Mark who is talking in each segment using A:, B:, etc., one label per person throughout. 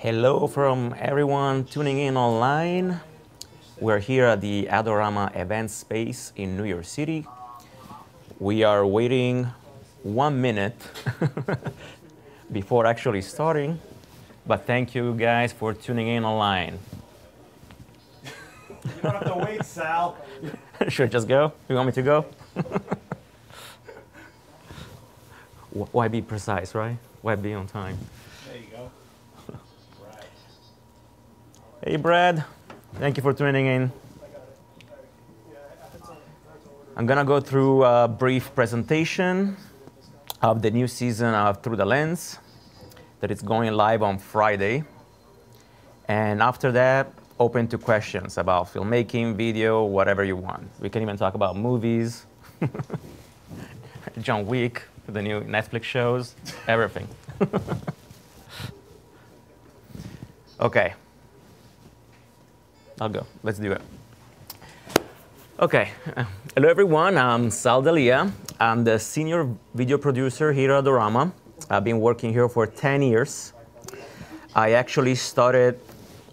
A: Hello from everyone tuning in online. We're here at the Adorama event space in New York City. We are waiting one minute before actually starting, but thank you guys for tuning in online.
B: You don't have to wait, Sal.
A: Should I just go? You want me to go? Why be precise, right? Why be on time?
B: There you go. Right.
A: Hey, Brad. Thank you for tuning in. I'm gonna go through a brief presentation of the new season of Through the Lens that is going live on Friday. And after that, open to questions about filmmaking, video, whatever you want. We can even talk about movies, John Wick, the new Netflix shows, everything. okay. I'll go. Let's do it. Okay. Hello, everyone. I'm Sal D'Alia. I'm the senior video producer here at Adorama. I've been working here for 10 years. I actually started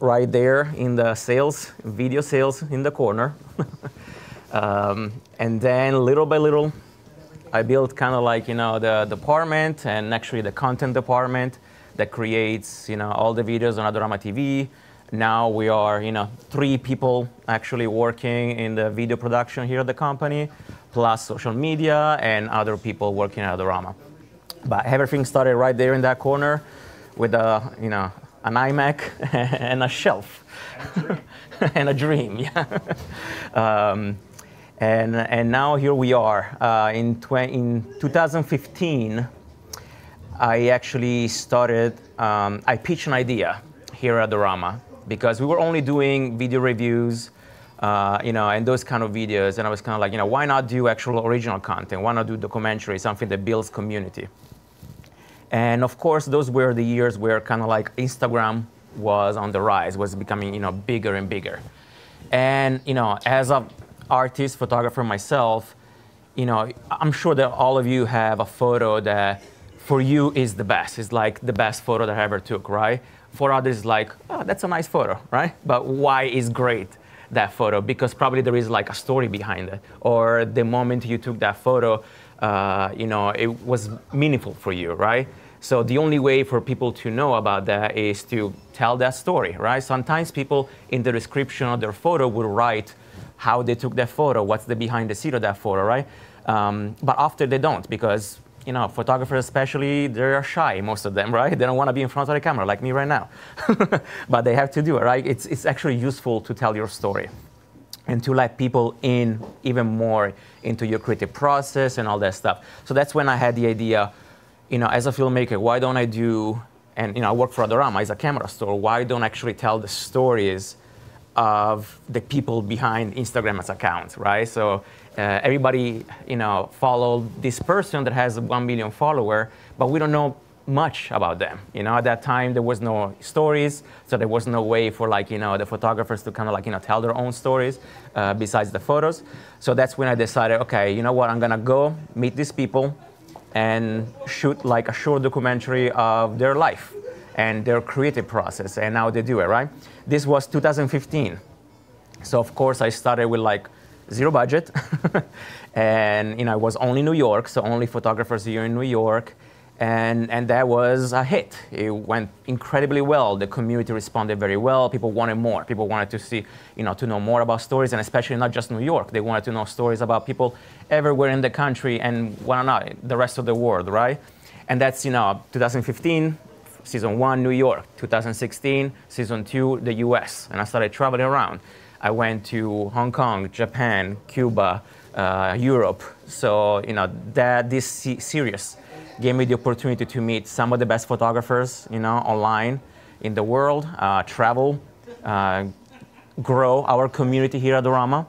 A: right there in the sales, video sales in the corner. um, and then little by little, I built kind of like, you know, the department and actually the content department that creates, you know, all the videos on Adorama TV. Now we are, you know, three people actually working in the video production here at the company, plus social media and other people working at Adorama. But everything started right there in that corner with a, you know, an iMac and a shelf and a dream, yeah. um, and, and now here we are. Uh, in, in 2015, I actually started, um, I pitched an idea here at Adorama because we were only doing video reviews, uh, you know, and those kind of videos. And I was kind of like, you know, why not do actual original content? Why not do documentary, something that builds community? And of course, those were the years where kind of like Instagram was on the rise, was becoming, you know, bigger and bigger. And, you know, as an artist, photographer myself, you know, I'm sure that all of you have a photo that for you is the best. It's like the best photo that I ever took, right? For others, like, oh, that's a nice photo, right? But why is great that photo? Because probably there is like a story behind it, or the moment you took that photo, uh, you know, it was meaningful for you, right? So the only way for people to know about that is to tell that story, right? Sometimes people in the description of their photo will write how they took that photo, what's the behind the scene of that photo, right? Um, but after they don't because you know photographers especially they're shy most of them right? They don't want to be in front of the camera like me right now. But they have to do it right? It's, it's actually useful to tell your story and to let people in even more into your creative process and all that stuff. So that's when i had the idea you know as a filmmaker why don't i do and you know i work for adorama as a camera store why don't I actually tell the stories of the people behind Instagram's account, right? So uh, everybody, you know, followed this person that has one million follower, but we don't know much about them. You know, at that time there was no stories, so there was no way for like you know the photographers to kind of like you know tell their own stories uh, besides the photos. So that's when I decided, okay, you know what, I'm gonna go meet these people and shoot like a short documentary of their life and their creative process and how they do it, right? This was 2015. So of course I started with like zero budget and you know, it was only New York, so only photographers here in New York. And, and that was a hit. It went incredibly well. The community responded very well. People wanted more. People wanted to see, you know, to know more about stories, and especially not just New York. They wanted to know stories about people everywhere in the country and why not the rest of the world, right? And that's, you know, 2015, season one, New York. 2016, season two, the US. And I started traveling around. I went to Hong Kong, Japan, Cuba, uh, Europe. So, you know, that this series gave me the opportunity to meet some of the best photographers, you know, online in the world, uh, travel, uh, grow our community here at Adorama.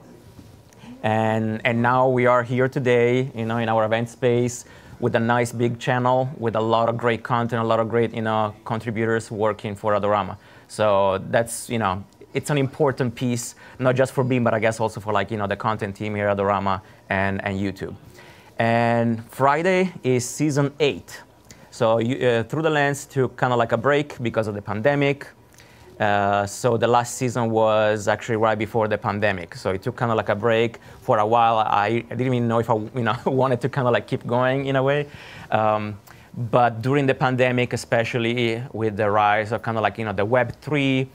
A: And, and now we are here today, you know, in our event space with a nice big channel with a lot of great content, a lot of great, you know, contributors working for Adorama. So that's, you know, it's an important piece, not just for Beam, but I guess also for like, you know, the content team here at Adorama and, and YouTube. And Friday is season eight. So you, uh, Through the Lens took kind of like a break because of the pandemic. Uh, so the last season was actually right before the pandemic. So it took kind of like a break for a while. I, I didn't even know if I you know, wanted to kind of like keep going in a way. Um, but during the pandemic, especially with the rise of kind of like you know the Web three,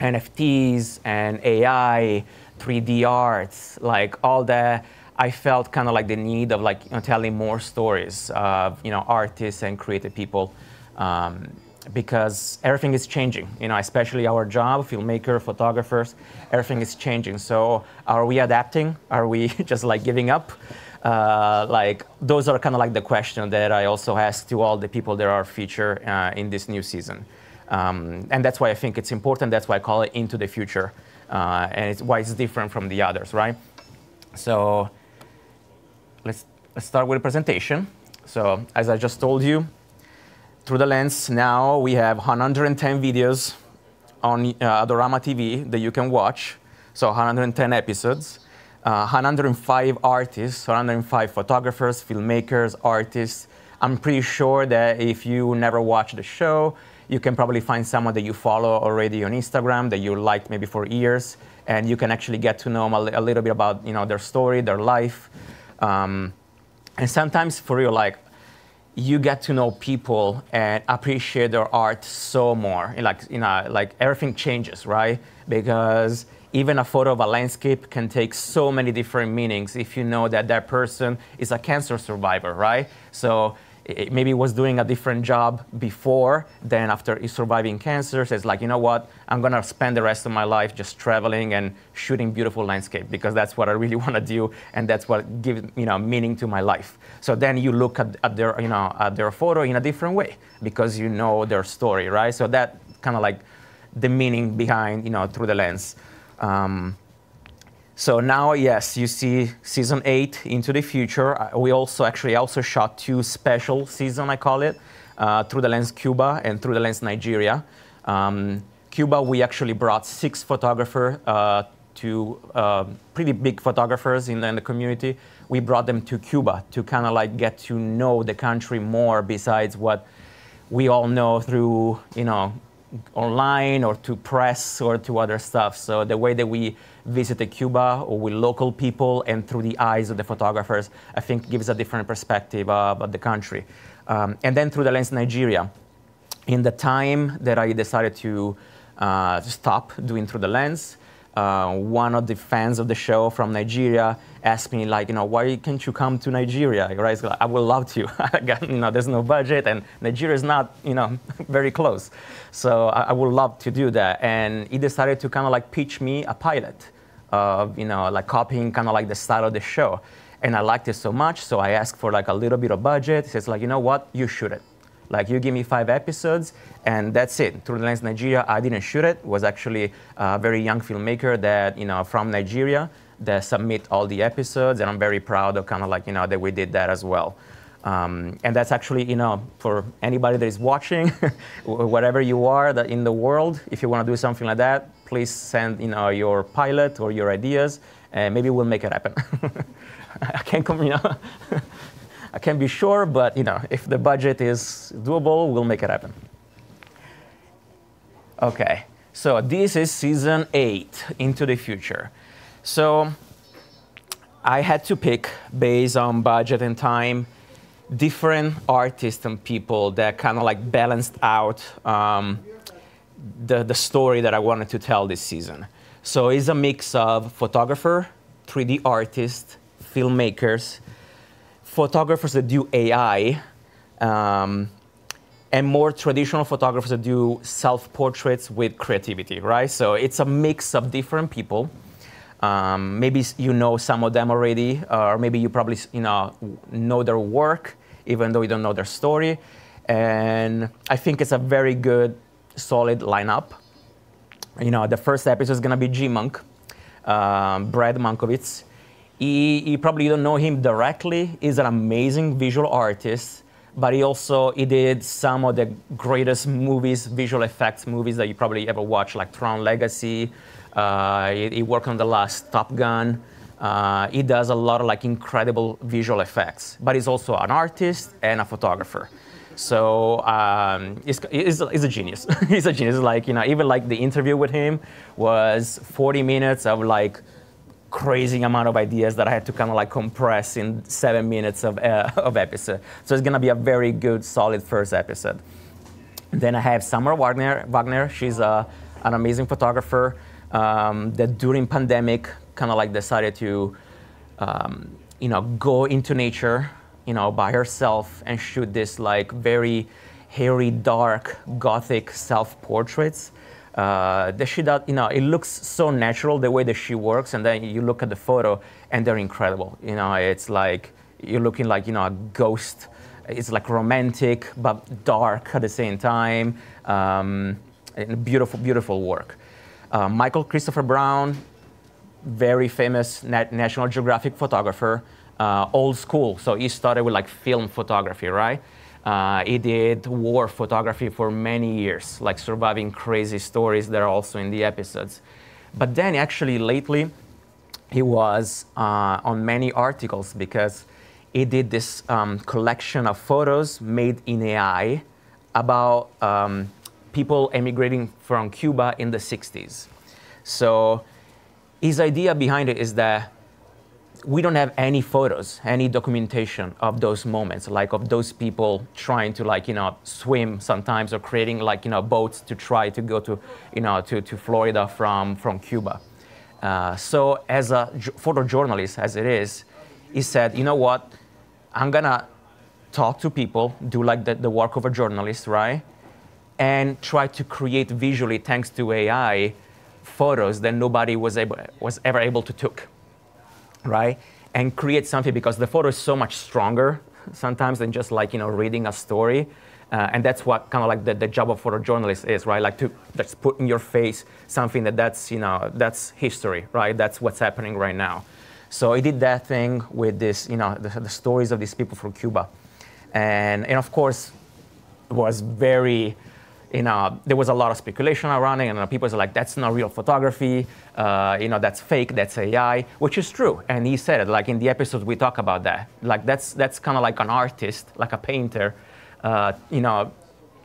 A: NFTs and AI, 3D arts, like all that, I felt kind of like the need of like you know, telling more stories of you know artists and creative people. Um, because everything is changing, you know, especially our job, filmmaker, photographers, everything is changing. So are we adapting? Are we just like giving up? Uh, like those are kind of like the question that I also ask to all the people that are featured uh, in this new season. Um, and that's why I think it's important. That's why I call it Into the Future. Uh, and it's why it's different from the others, right? So let's, let's start with the presentation. So as I just told you, through the lens, now we have 110 videos on uh, Adorama TV that you can watch. So 110 episodes, uh, 105 artists, 105 photographers, filmmakers, artists. I'm pretty sure that if you never watched the show, you can probably find someone that you follow already on Instagram that you liked maybe for years, and you can actually get to know them a, a little bit about you know their story, their life, um, and sometimes for real, like you get to know people and appreciate their art so more. Like, you know, like everything changes, right? Because even a photo of a landscape can take so many different meanings if you know that that person is a cancer survivor, right? So it maybe was doing a different job before, then after surviving cancer, says like, you know what, I'm gonna spend the rest of my life just traveling and shooting beautiful landscape because that's what I really wanna do and that's what gives you know meaning to my life. So then you look at, at their you know at their photo in a different way because you know their story, right? So that kind of like the meaning behind you know through the lens. Um, so now, yes, you see season eight into the future. Uh, we also actually also shot two special season, I call it, uh, through the lens Cuba and through the lens Nigeria. Um, Cuba, we actually brought six photographers uh, to uh, pretty big photographers in the, in the, community. We brought them to Cuba to kind of like get to know the country more besides what we all know through, you know, online or to press or to other stuff. So the way that we visited Cuba or with local people and through the eyes of the photographers, I think gives a different perspective of, the country. Um, and then through the lens Nigeria. In the time that I decided to uh, stop doing through the lens, uh, one of the fans of the show from Nigeria asked me, like, you know, why can't you come to Nigeria? Right? Like, I would love to. you know, there's no budget, and Nigeria is not, you know, very close. So I, I, would love to do that. And he decided to kind of like pitch me a pilot of, you know, like copying kind of like the style of the show. And I liked it so much, so I asked for like a little bit of budget. He says, like, you know what, you shoot it. Like you give me five episodes, and that's it. Through the Lens Nigeria, I didn't shoot it. it. Was actually a very young filmmaker that you know from Nigeria that submit all the episodes, and I'm very proud of kind of like you know that we did that as well. Um, and that's actually, you know, for anybody that is watching, whatever you are that in the world, if you want to do something like that, please send, you know, your pilot or your ideas, and maybe we'll make it happen. I can't come, you know. I can't be sure, but you know, if the budget is doable, we'll make it happen. Okay, so this is season eight, Into the Future. So I had to pick, based on budget and time, different artists and people that kind of like balanced out um, the, the story that I wanted to tell this season. So it's a mix of photographer, 3D artist, filmmakers, photographers that do AI, um, and more traditional photographers that do self-portraits with creativity, right? So it's a mix of different people. Um, maybe you know some of them already, or maybe you probably you know know their work, even though you don't know their story. And I think it's a very good, solid lineup. You know, the first episode is gonna be GMUNK, um, Brad Munkowitz. He, he probably don't know him directly. He's an amazing visual artist, but he also he did some of the greatest movies, visual effects movies that you probably ever watched, like Tron Legacy. Uh, he, he, worked on the last Top Gun. Uh, he does a lot of like incredible visual effects, but he's also an artist and a photographer. So um, he's, he's, he's, a genius. he's a genius. Like you know, even like the interview with him was 40 minutes of like crazy amount of ideas that I had to kind of like compress in seven minutes of, uh, of episode. So it's gonna be a very good, solid first episode. Then I have Summer Wagner. Wagner, she's a, an amazing photographer um, that during pandemic kind of like decided to, um, you know, go into nature, you know, by herself and shoot this like very hairy, dark, gothic self-portraits uh, that she does, you know, it looks so natural the way that she works, and then you look at the photo and they're incredible. You know, it's like you're looking like you know a ghost. It's like romantic but dark at the same time. Um, beautiful, beautiful work. Uh, Michael Christopher Brown, very famous Nat National Geographic photographer, uh, old school. So he started with like film photography, right? Uh, he did war photography for many years, like surviving crazy stories that are also in the episodes. But then, actually, lately, he was uh, on many articles because he did this um, collection of photos made in AI about um, people emigrating from Cuba in the 60s. So his idea behind it is that we don't have any photos, any documentation of those moments, like of those people trying to like, you know, swim sometimes or creating like, you know, boats to try to go to, you know, to, to Florida from, from Cuba. Uh, so as a photojournalist, as it is, he said, you know what, I'm gonna talk to people, do like the, the work of a journalist, right? And try to create visually, thanks to AI, photos that nobody was, able, was ever able to take right? And create something because the photo is so much stronger sometimes than just like, you know, reading a story. Uh, and that's what kind of like the, the job of photojournalist is, right? Like to just put in your face something that that's, you know, that's history, right? That's what's happening right now. So I did that thing with this, you know, the, the stories of these people from Cuba. And, and of course, was very, you know, there was a lot of speculation around it, and people were like, that's not real photography, uh, you know, that's fake, that's AI, which is true. And he said it, like in the episode, we talk about that. Like that's, that's kind of like an artist, like a painter, uh, you know,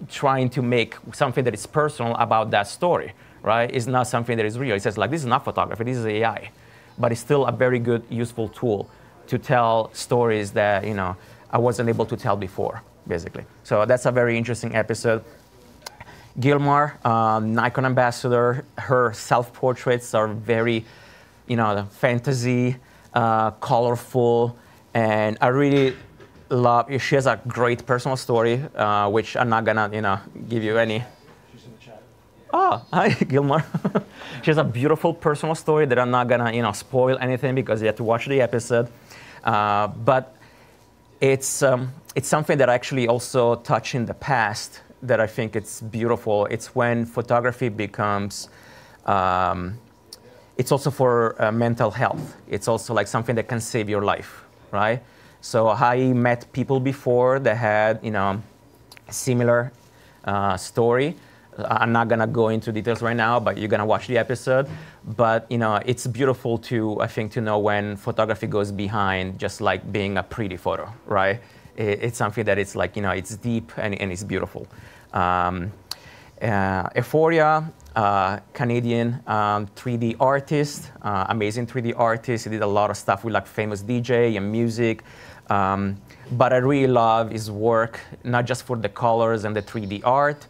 A: trying to make something that is personal about that story, right? It's not something that is real. He says like, this is not photography, this is AI. But it's still a very good, useful tool to tell stories that, you know, I wasn't able to tell before, basically. So that's a very interesting episode. Gilmar, um, Nikon ambassador, her self-portraits are very, you know, fantasy, uh, colorful, and I really love. She has a great personal story, uh, which I'm not gonna, you know, give you any.
B: She's in the chat.
A: Oh, hi, Gilmar. she has a beautiful personal story that I'm not gonna, you know, spoil anything because you have to watch the episode. Uh, but it's um, it's something that I actually also touched in the past that I think it's beautiful. It's when photography becomes, um, it's also for uh, mental health. It's also like something that can save your life, right? So I met people before that had, you know, similar uh, story. I'm not gonna go into details right now, but you're gonna watch the episode. But you know, it's beautiful to I think to know when photography goes behind just like being a pretty photo, right? It's something that it's like, you know, it's deep and, and it's beautiful. Um, uh, Euphoria, uh, Canadian um, 3D artist, uh, amazing 3D artist. He did a lot of stuff with like famous DJ and music. Um, but I really love his work, not just for the colors and the 3D art,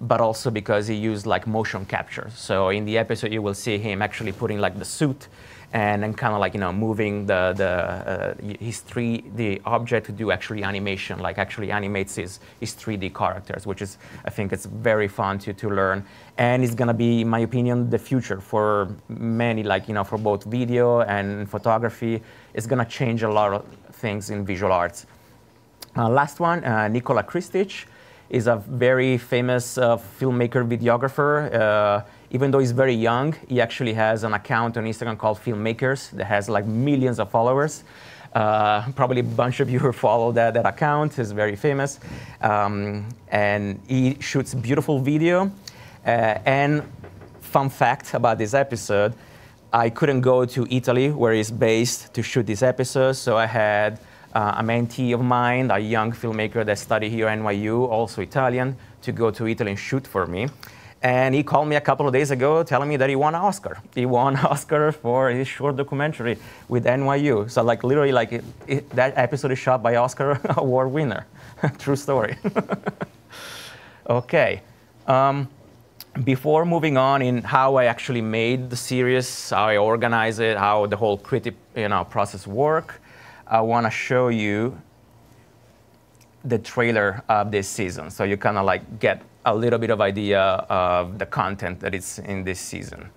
A: but also because he used like motion capture. So in the episode, you will see him actually putting like the suit and then kind of like you know moving the the uh, his 3D object to do actually animation, like actually animates his his 3D characters, which is I think it's very fun to to learn, and it's gonna be, in my opinion, the future for many, like you know, for both video and photography. It's gonna change a lot of things in visual arts. Uh, last one, uh, Nikola Kristic is a very famous uh, filmmaker, videographer uh, even though he's very young, he actually has an account on Instagram called Filmmakers that has like millions of followers. Uh, probably a bunch of you follow that, that account. He's very famous. Um, and he shoots beautiful video. Uh, and fun fact about this episode, I couldn't go to Italy, where he's based, to shoot this episode. So I had uh, a mentee of mine, a young filmmaker that studied here at NYU, also Italian, to go to Italy and shoot for me. And he called me a couple of days ago telling me that he won an Oscar. He won an Oscar for his short documentary with NYU. So like literally like it, it, that episode is shot by Oscar award winner. True story. okay. Um, before moving on in how I actually made the series, how I organize it, how the whole creative you know, process work, I want to show you the trailer of this season. So you kind of like get a little bit of idea of the content that is in this season.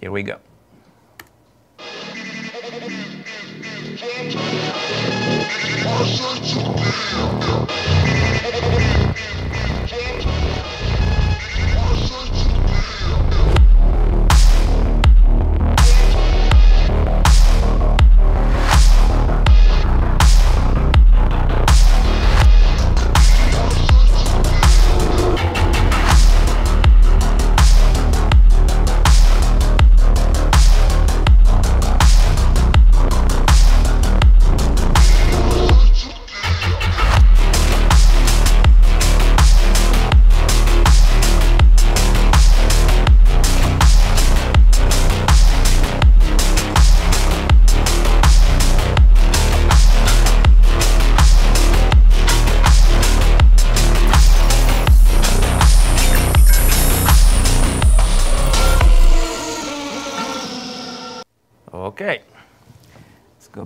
A: Here we go.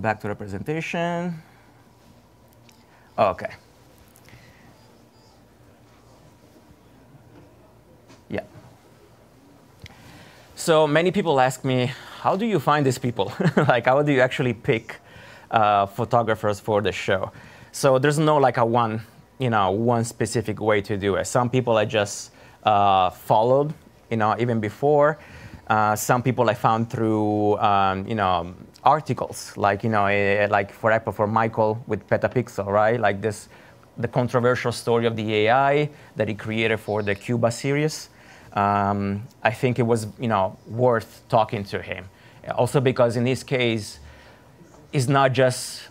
A: Back to the presentation. Okay. Yeah. So many people ask me, how do you find these people? like, how do you actually pick uh, photographers for the show? So there's no like a one, you know, one specific way to do it. Some people I just uh, followed, you know, even before. Uh, some people I found through, um, you know, articles, like, you know, uh, like for example, for Michael with Petapixel, right? Like this, the controversial story of the AI that he created for the Cuba series. Um, I think it was, you know, worth talking to him. Also because in this case, it's not just,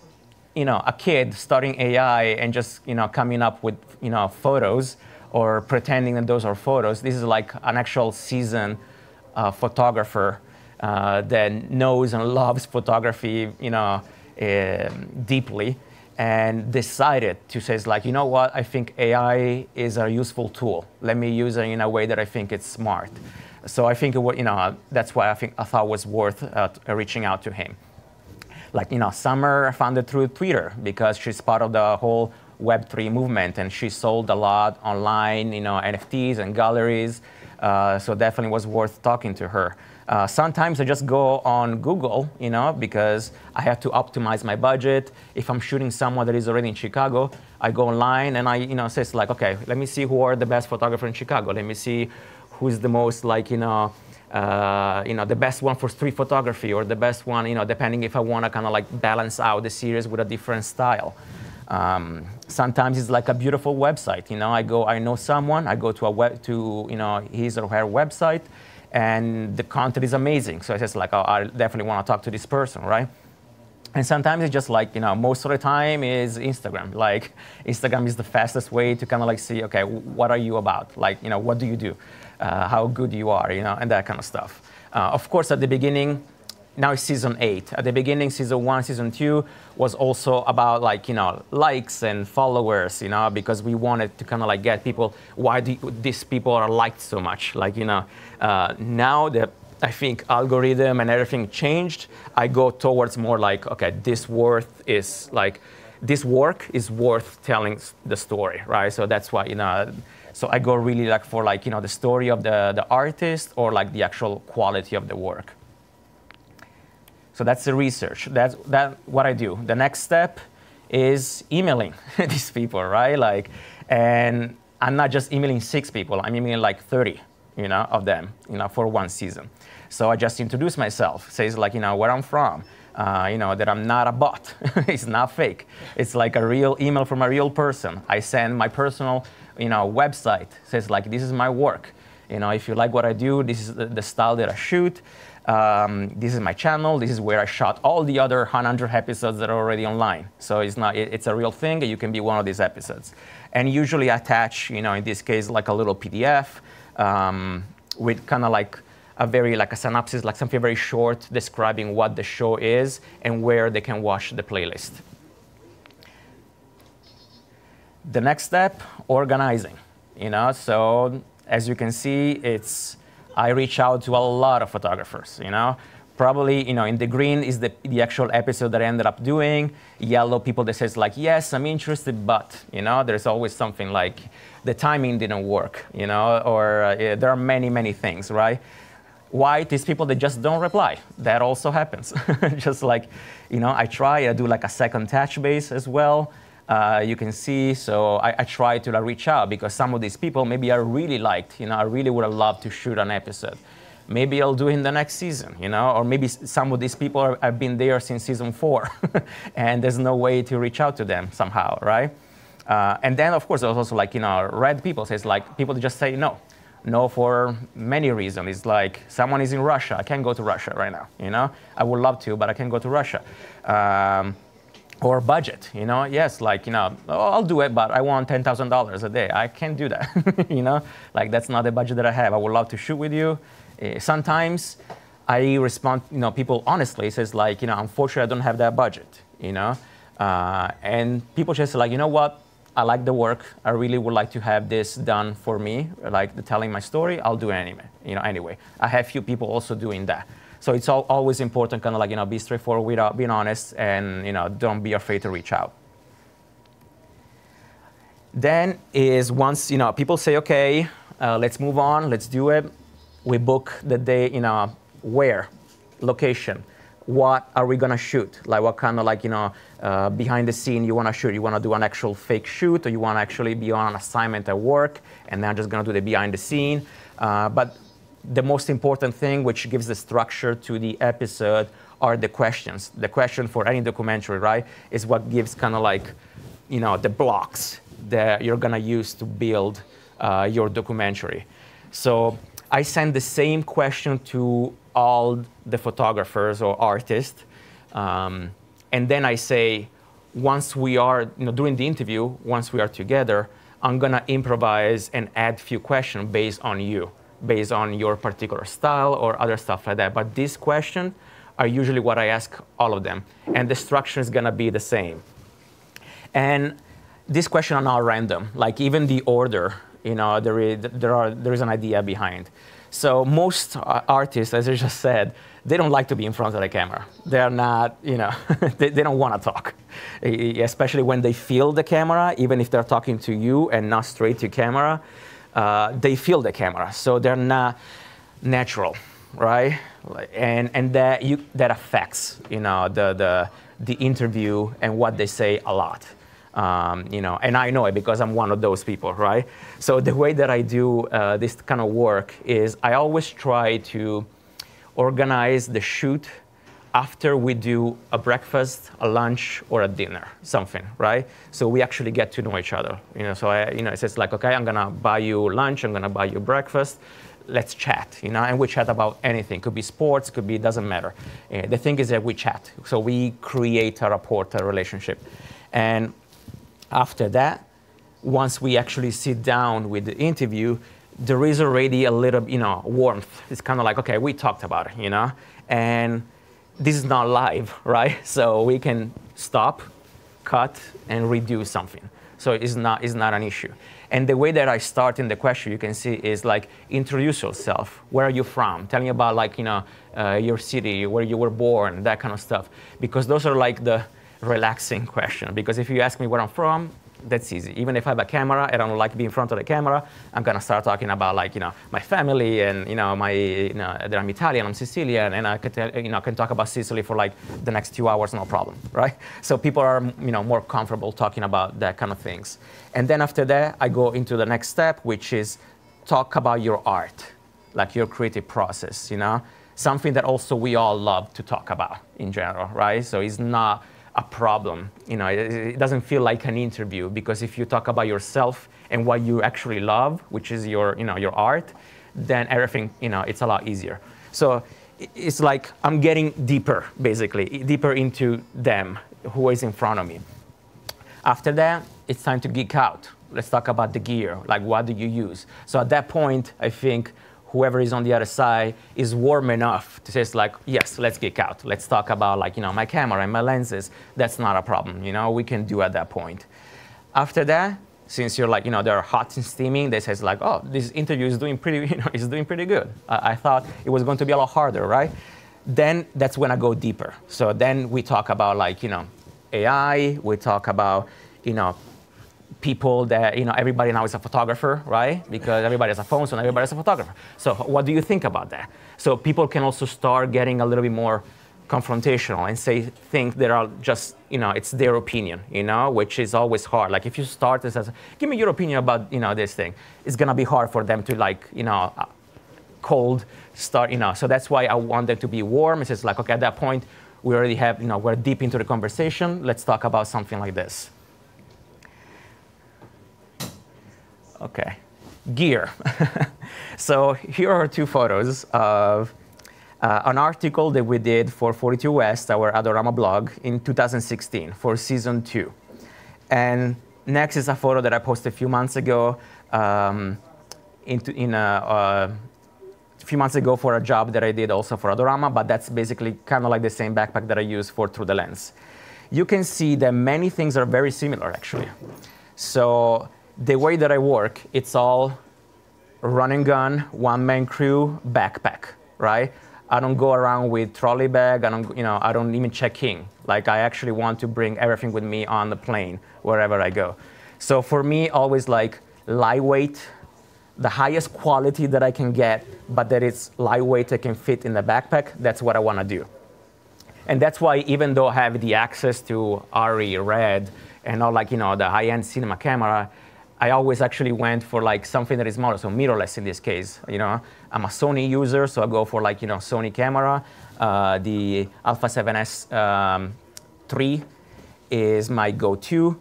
A: you know, a kid studying AI and just, you know, coming up with, you know, photos or pretending that those are photos. This is like an actual season uh, photographer uh, that knows and loves photography, you know, uh, deeply, and decided to say, like, you know what, I think AI is a useful tool. Let me use it in a way that I think it's smart. So I think it you know, that's why I think I thought it was worth uh, reaching out to him. Like, you know, Summer found it through Twitter because she's part of the whole Web3 movement and she sold a lot online, you know, NFTs and galleries. Uh, so definitely was worth talking to her. Uh, sometimes I just go on Google, you know, because I have to optimize my budget. If I'm shooting someone that is already in Chicago, I go online and I, you know, says like, okay, let me see who are the best photographers in Chicago. Let me see who's the most like, you know, uh, you know, the best one for street photography or the best one, you know, depending if I want to kind of like balance out the series with a different style. Um, sometimes it's like a beautiful website. You know, I go, I know someone, I go to a web, to you know his or her website, and the content is amazing. So I just like, oh, I definitely want to talk to this person, right? And sometimes it's just like, you know, most of the time is Instagram. Like, Instagram is the fastest way to kind of like see, okay, what are you about? Like, you know, what do you do? Uh, how good you are, you know, and that kind of stuff. Uh, of course, at the beginning, now it's season eight. At the beginning, season one, season two was also about like you know likes and followers, you know, because we wanted to kind of like get people. Why do these people are liked so much? Like you know, uh, now the I think algorithm and everything changed. I go towards more like okay, this worth is like this work is worth telling the story, right? So that's why you know. So I go really like for like you know the story of the the artist or like the actual quality of the work. So that's the research. That's that what I do. The next step is emailing these people, right? Like, and I'm not just emailing six people. I'm emailing like 30, you know, of them, you know, for one season. So I just introduce myself, says like, you know, where I'm from, uh, you know, that I'm not a bot. it's not fake. It's like a real email from a real person. I send my personal, you know, website, says like, this is my work You know, if you like what I do, this is the, the style that I shoot. Um, this is my channel. This is where I shot all the other 100 episodes that are already online. So it's not, it, it's a real thing. You can be one of these episodes. And usually attach, you know, in this case, like a little PDF um, with kind of like a very like a synopsis, like something very short describing what the show is and where they can watch the playlist. The next step, organizing. You know, so as you can see, it's I reach out to a lot of photographers. You know, probably you know in the green is the, the actual episode that I ended up doing. Yellow people that says like yes I'm interested, but you know there's always something like the timing didn't work. You know, or uh, there are many many things, right? White is people that just don't reply. That also happens. just like, you know, I try, I do like a second touch base as well. Uh, you can see, so I, I try to like, reach out because some of these people maybe I really liked, you know, I really would have loved to shoot an episode. Maybe I'll do it in the next season, you know, or maybe some of these people are, have been there since season four and there's no way to reach out to them somehow, right? Uh, and then, of course, there's also like, you know, red people says like people just say no no for many reasons. It's like someone is in Russia. I can't go to Russia right now. You know, I would love to, but I can't go to Russia. Um, or budget, you know, yes, like you know, oh, I'll do it, but I want ten thousand dollars a day. I can't do that, you know, like that's not the budget that I have. I would love to shoot with you. Uh, sometimes I respond, you know, people honestly says like, you know, unfortunately I don't have that budget, you know, uh, and people just like, you know what, I like the work. I really would like to have this done for me, like the telling my story. I'll do it anyway. You know, anyway. I have few people also doing that. So it's all, always important, kind of like you know, be straightforward without being honest, and you know, don't be afraid to reach out. Then is once you know people say, okay, uh, let's move on, let's do it. We book the day, you know, where, location, what are we gonna shoot? Like what kind of like you know uh, behind the scene you want to shoot. You want to do an actual fake shoot, or you want to actually be on an assignment at work, and then just to do the behind the scene. Uh, but the most important thing, which gives the structure to the episode, are the questions. The question for any documentary, right, is what gives kind of like, you know, the blocks that you're going to use to build uh, your documentary. So I send the same question to all the photographers or artists. Um, and then I say, once we are, you know, during the interview, once we are together, I'm gonna improvise and add few questions based on you, based on your particular style or other stuff like that. But these questions are usually what I ask all of them, and the structure is gonna be the same. And these questions are not random. Like even the order, you know, there is there are there is an idea behind. So most uh, artists, as I just said, they don't like to be in front of the camera. They're not, you know, they, they don't want to talk, especially when they feel the camera, even if they're talking to you and not straight to camera. Uh, they feel the camera, so they're not natural, right? And and that you that affects, you know, the the the interview and what they say a lot. Um, you know, and I know it because I'm one of those people, right? So the way that I do uh, this kind of work is I always try to organize the shoot after we do a breakfast, a lunch, or a dinner, something, right? So we actually get to know each other. You know, so I, you know, it says like, okay, I'm gonna buy you lunch, I'm gonna buy you breakfast. Let's chat, you know, and we chat about anything. Could be sports, could be, doesn't matter. Uh, the thing is that we chat, so we create a rapport, a relationship, and after that, once we actually sit down with the interview, there is already a little, you know, warmth. It's kind of like, okay, we talked about it, you know, and this is not live, right? So we can stop, cut, and redo something. So it's not, it's not an issue. And the way that I start in the question, you can see, is like introduce yourself. Where are you from? Tell me about like you know uh, your city, where you were born, that kind of stuff. Because those are like the relaxing question because if you ask me where I'm from, that's easy. Even if I have a camera I don't like being in front of the camera, I'm gonna start talking about like you know my family and you know my you know that I'm Italian, I'm Sicilian, and I can you know I can talk about Sicily for like the next two hours, no problem, right? So people are you know more comfortable talking about that kind of things. And then after that, I go into the next step, which is talk about your art, like your creative process. You know, something that also we all love to talk about in general, right? So it's not a problem. You know, it, it, doesn't feel like an interview because if you talk about yourself and what you actually love, which is your, you know, your art, then everything, you know, it's a lot easier. So it's like I'm getting deeper, basically, deeper into them, who is in front of me. After that, it's time to geek out. Let's talk about the gear. Like, what do you use? So at that point, I think whoever is on the other side is warm enough to say, "It's like, yes, let's geek out. Let's talk about, like, you know, my camera and my lenses. That's not a problem. You know, we can do at that point. After that, since you're like, you know, they're hot and steaming, they says like, oh, this interview is doing pretty, you know, is doing pretty good. I, I thought it was going to be a lot harder, right? Then that's when I go deeper. So then we talk about like, you know, AI. We talk about, you know, people that, you know, everybody now is a photographer, right? Because everybody has a phone, so everybody is a photographer. So what do you think about that? So people can also start getting a little bit more confrontational and say things that are just you know it's their opinion you know which is always hard like if you start this as give me your opinion about you know this thing it's to be hard for them to like you know uh, cold start you know so that's why i want them to be warm it's just like okay at that point we already have you know we're deep into the conversation let's talk about something like this okay gear so here are two photos of uh, an article that we did for 42 West, our Adorama blog, in 2016 for season two. And next is a photo that I posted a few months ago um, into, in a, a few months ago for a job that I did also for Adorama, but that's basically kind of like the same backpack that I use for Through the Lens. You can see that many things are very similar actually. So the way that I work, it's all run and gun, one man crew, backpack, right? I don't go around with trolley bag. I don't, you know, I don't even check in. Like I actually want to bring everything with me on the plane wherever I go. So for me, always like lightweight, the highest quality that I can get, but that it's lightweight, it can fit in the backpack. That's what I want to do. And that's why even though I have the access to ARRI, Red, and all like you know the high-end cinema camera, I always actually went for like something that is smaller, so mirrorless in this case. You know, I'm a Sony user, so I go for like you know Sony camera. Uh, the Alpha 7S um, 3 is my go-to,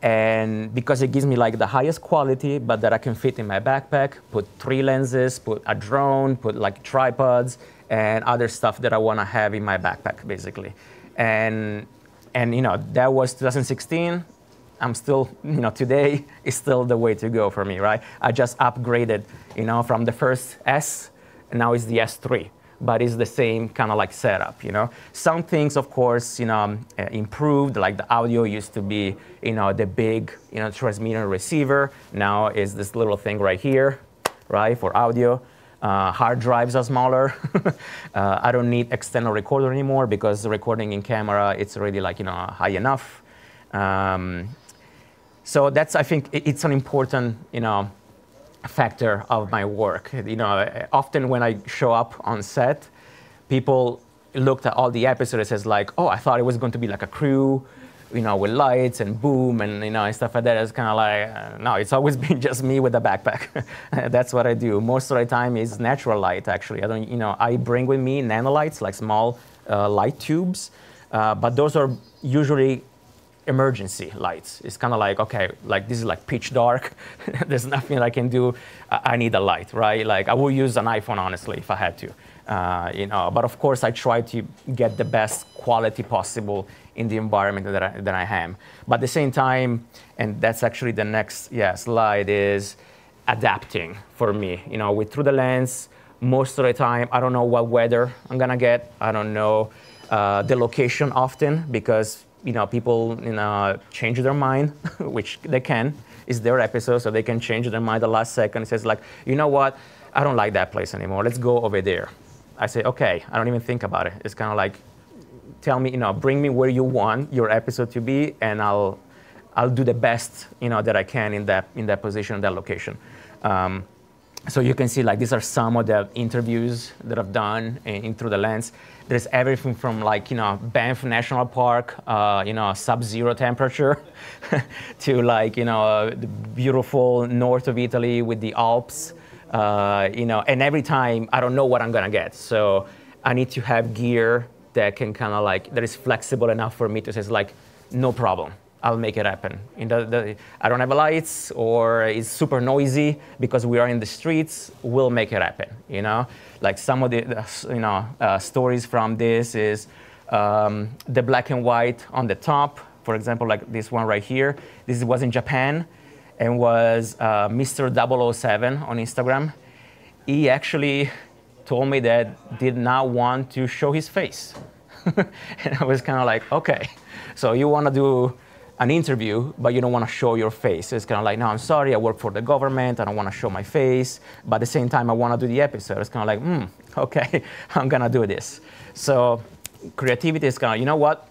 A: and because it gives me like the highest quality, but that I can fit in my backpack. Put three lenses, put a drone, put like tripods, and other stuff that I want to have in my backpack, basically. And and you know that was 2016 I'm still, you know, today is still the way to go for me, right? I just upgraded, you know, from the first S, and now it's the S3, but it's the same kind of like setup, you know. Some things, of course, you know, uh, improved, like the audio used to be, you know, the big, you know, transmitter receiver. Now is this little thing right here, right, for audio. Uh, hard drives are smaller. uh, I don't need external recorder anymore because recording in camera, it's already like, you know, high enough. Um, so that's, I think, it's an important, you know, factor of my work. You know, often when I show up on set, people looked at all the episodes as like, oh, I thought it was going to be like a crew, you know, with lights and boom and you know and stuff like that. It's kind of like, uh, no, it's always been just me with a backpack. That's what I do. Most of the time is natural light. Actually, I don't, you know, I bring with me nanolights, like small uh, light tubes, uh, but those are usually emergency lights. It's kind of like, okay, like this is like pitch dark. There's nothing I can do. I need a light, right? Like I would use an iPhone, honestly, if I had to. Uh, you know, but of course, I try to get the best quality possible in the environment that I, that I am. But at the same time, and that's actually the next yeah, slide, is adapting for me. You know, with through the lens, most of the time, I don't know what weather I'm gonna get. I don't know uh, the location often because you know, people you know, change their mind, which they can. It's their episode, so they can change their mind the last second. It says like, you know what? I don't like that place anymore. Let's go over there. I say, okay. I don't even think about it. It's kind of like, tell me, you know, bring me where you want your episode to be, and I'll, I'll do the best, you know, that I can in that in that position, that location. Um, so you can see like these are some of the interviews that I've done in, in through the lens. There's everything from like you know Banff National Park, uh, you know sub-zero temperature, to like you know the beautiful north of Italy with the Alps, uh, you know. And every time I don't know what I'm gonna get, so I need to have gear that can kind of like that is flexible enough for me to say like no problem, I'll make it happen. In the, the, I don't have lights or it's super noisy because we are in the streets. We'll make it happen. You know, like some of the, the you know uh, stories from this is um, the black and white on the top. For example, like this one right here. This was in Japan and was uh, Mr. 007 on Instagram. He actually told me that did not want to show his face. and I was kind of like, okay, so you want to do an interview, but you don't want to show your face. It's kind of like, no, I'm sorry, I work for the government, I don't want to show my face, but at the same time, I want to do the episode. It's kind of like, hmm, okay, I'm going to do this. So creativity is kind of, you know what?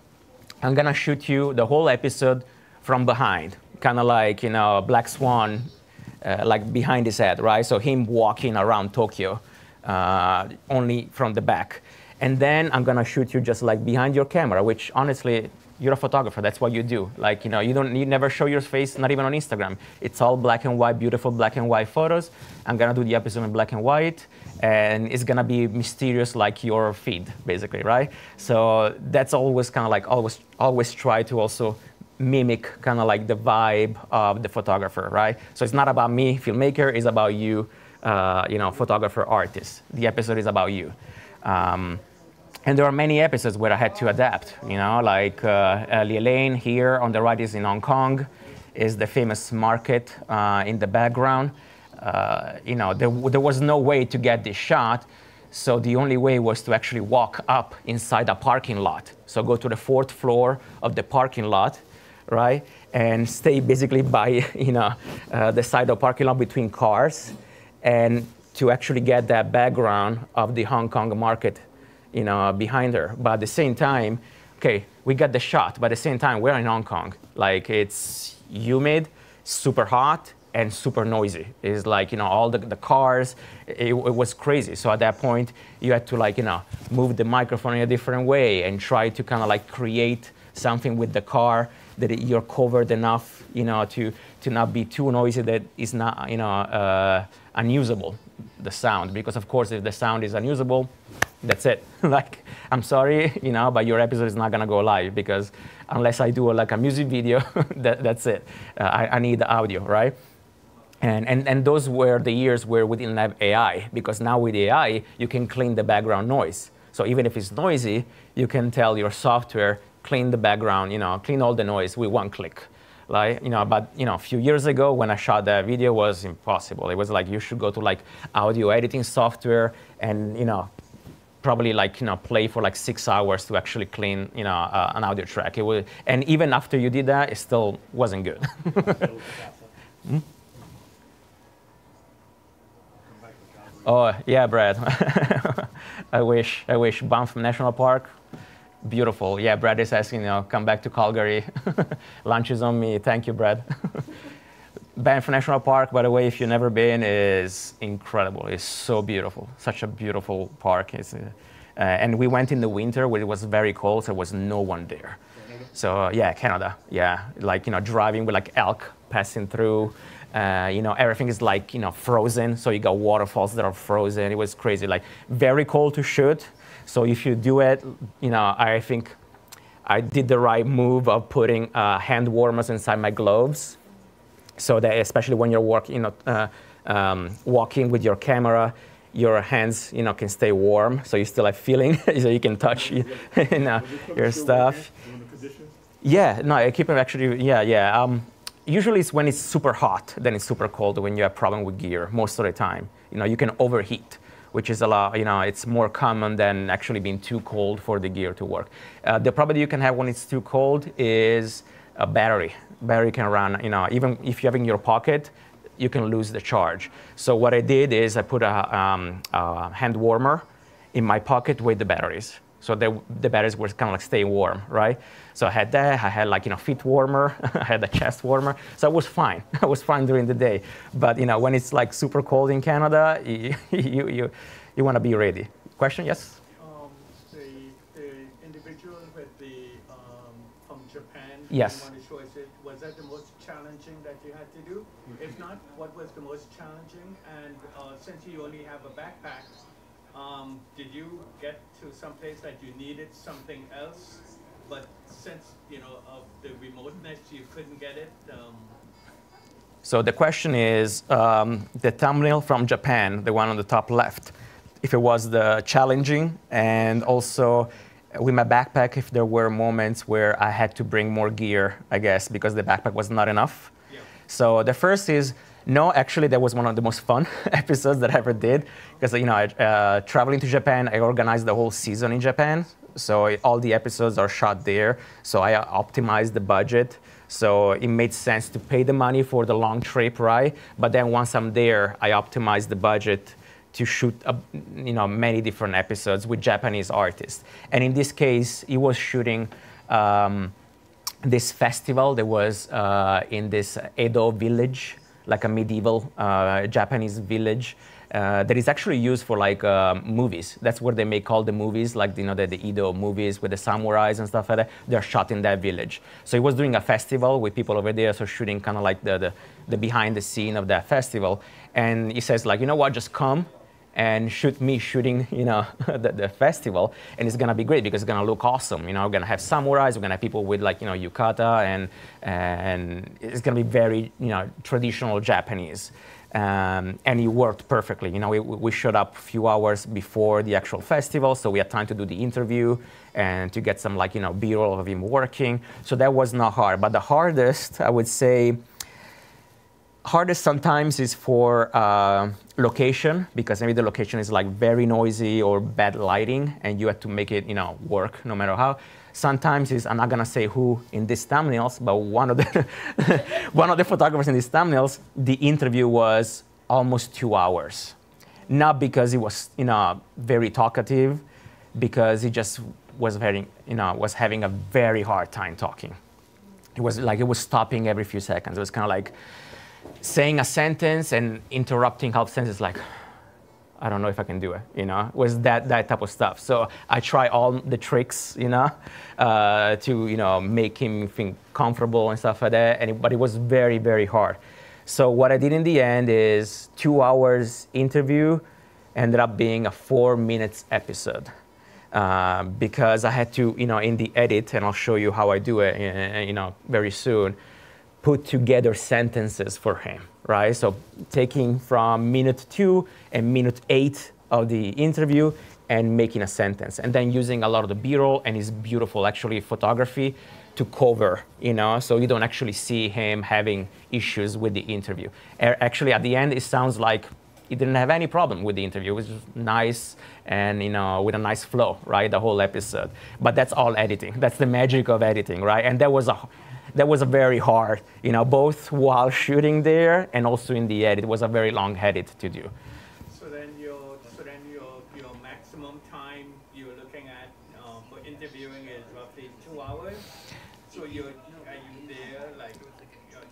A: I'm going to shoot you the whole episode from behind, kind of like, you know, Black Swan, uh, like behind his head, right? So him walking around Tokyo, uh, only from the back. And then I'm going to shoot you just like behind your camera, which honestly, you're a photographer. That's what you do. Like, you know, you don't, you never show your face, not even on Instagram. It's all black and white, beautiful black and white photos. I'm gonna do the episode in black and white, and it's gonna be mysterious like your feed, basically, right? So that's always kind of like always, always try to also mimic kind of like the vibe of the photographer, right? So it's not about me, filmmaker. It's about you, uh, you know, photographer, artist. The episode is about you. Um, and there are many episodes where I had to adapt, you know, like uh, Lia Lane here on the right is in Hong Kong, is the famous market uh, in the background. Uh, you know, there, there was no way to get this shot, so the only way was to actually walk up inside a parking lot. So go to the fourth floor of the parking lot, right, and stay basically by, you know, uh, the side of parking lot between cars, and to actually get that background of the Hong Kong market you know, behind her. But at the same time, okay, we got the shot, but at the same time, we're in Hong Kong. Like it's humid, super hot, and super noisy. It's like, you know, all the, the cars, it, it, was crazy. So at that point, you had to like, you know, move the microphone in a different way and try to kind of like create something with the car that you're covered enough, you know, to, to not be too noisy that is not, you know, uh, unusable, the sound. Because of course, if the sound is unusable, that's it. like, I'm sorry, you know, but your episode is not gonna go live because unless I do a, like a music video, that, that's it. Uh, I, I need the audio, right? And, and, and those were the years where we didn't have AI, because now with AI, you can clean the background noise. So even if it's noisy, you can tell your software, clean the background, you know, clean all the noise with one click. Like, you know, but, you know, a few years ago when I shot that video was impossible. It was like, you should go to like audio editing software and, you know, probably like you know play for like six hours to actually clean you know uh, an audio track. It was, and even after you did that, it still wasn't good. hmm? Oh yeah, Brad. I wish. I wish Banff National Park. Beautiful. Yeah, Brad is asking, you know, come back to Calgary. Lunch is on me. Thank you, Brad. Banff National Park, by the way, if you've never been, is incredible. It's so beautiful. Such a beautiful park. Uh, uh, and we went in the winter where it was very cold, so there was no one there. So uh, yeah, Canada. Yeah, like you know, driving with like elk passing through. Uh, you know, everything is like you know frozen. So you got waterfalls that are frozen. It was crazy. Like very cold to shoot. So if you do it, you know, I think I did the right move of putting uh, hand warmers inside my gloves so that especially when you're working, you know, uh, um, walking with your camera, your hands, you know, can stay warm, so you still have feeling, so you can touch you, know, your stuff. Yeah, no, I keep them actually. Yeah, yeah. Um, usually, it's when it's super hot, then it's super cold. When you have problem with gear, most of the time, you know, you can overheat which is a lot, you know, it's more common than actually being too cold for the gear to work. Uh, the problem you can have when it's too cold is a battery battery can run, you know, even if you have in your pocket, you can lose the charge. So what I did is I put a, um, a hand warmer in my pocket with the batteries. So the, the batteries were kind of like staying warm, right? So I had that. I had like you know feet warmer. I had a chest warmer. So I was fine. I was fine during the day. But you know when it's like super cold in Canada, you you you, you want to be ready. Question? Yes.
C: Um, the, the individual with the um, from Japan.
A: Yes
C: challenging that you had to do? If not, what was the most challenging? And uh, since you only have a backpack, um, did you get to some place that you needed something else but since, you know, of the remoteness, you couldn't get it. Um,
A: So the question is um, the thumbnail from Japan, the one on the top left, if it was the challenging, and also with my backpack, if there were moments where I had to bring more gear, I guess, because the backpack was not enough.
C: Yeah.
A: So the first is no, actually, that was one of the most fun episodes that I ever did because you know, I, uh, traveling to Japan, I organized the whole season in Japan. So it- all the episodes are shot there. So I uh, optimized the budget. So it made sense to pay the money for the long trip, right? But then once I'm there, I optimized the budget to shoot uh, you know many different episodes with Japanese artists. And in this case, he was shooting. Um, this festival that was uh, in this Edo village, like a medieval uh, Japanese village. Uh, that is actually used for like uh, movies. That's where they make all the movies, like you know the, the Edo movies with the samurais and stuff like that. They're shot in that village. So he was doing a festival with people over there, so shooting kind of like the, the the behind the scene of that festival. And he says like, you know what, just come and shoot me shooting, you know, the, the festival, and it's gonna be great because it's gonna look awesome. You know, we're gonna have samurais, we're gonna have people with like, you know, yukata, and and it's gonna be very, you know, traditional Japanese. Um, and it worked perfectly. You know, we, we showed up a few hours before the actual festival, so we had time to do the interview and to get some like, you know, B-roll of him working. So that was not hard. But the hardest, I would say, hardest sometimes is for uh, location because maybe the location is like very noisy or bad lighting and you have to make it you know work no matter how. Sometimes is i'm not going to say who in these thumbnails but one of the one of the photographers in these thumbnails the interview was almost two hours. Not because he was you know very talkative because he just was very you know was having a very hard time talking. It was like it was stopping every few seconds. It was kind of like saying a sentence and interrupting half sentences like I don't know if I can do it, you know, was that, that type of stuff. So I try all the tricks, you know, uh, to, you know, make him feel comfortable and stuff like that. And it, but it was very, very hard. So what I did in the end is two hours interview ended up being a four minutes episode. Uh, because I had to, you know, in the edit, and I'll show you how I do it, uh, you know, very soon, put together sentences for him, right? So taking from minute two and minute eight of the interview and making a sentence, and then using a lot of the B-roll and his beautiful, actually, photography to cover, you know, so you don't actually see him having issues with the interview. Actually, at the end, it sounds like he didn't have any problem with the interview. It was nice and you know with a nice flow, right? The whole episode. But that's all editing. That's the magic of editing, right? And that was a that was a very hard, you know, both while shooting there and also in the edit. It was a very long edit to do.
C: So then your, so then your, your maximum time you're looking at uh, for interviewing is roughly two hours. So you're, are you there like,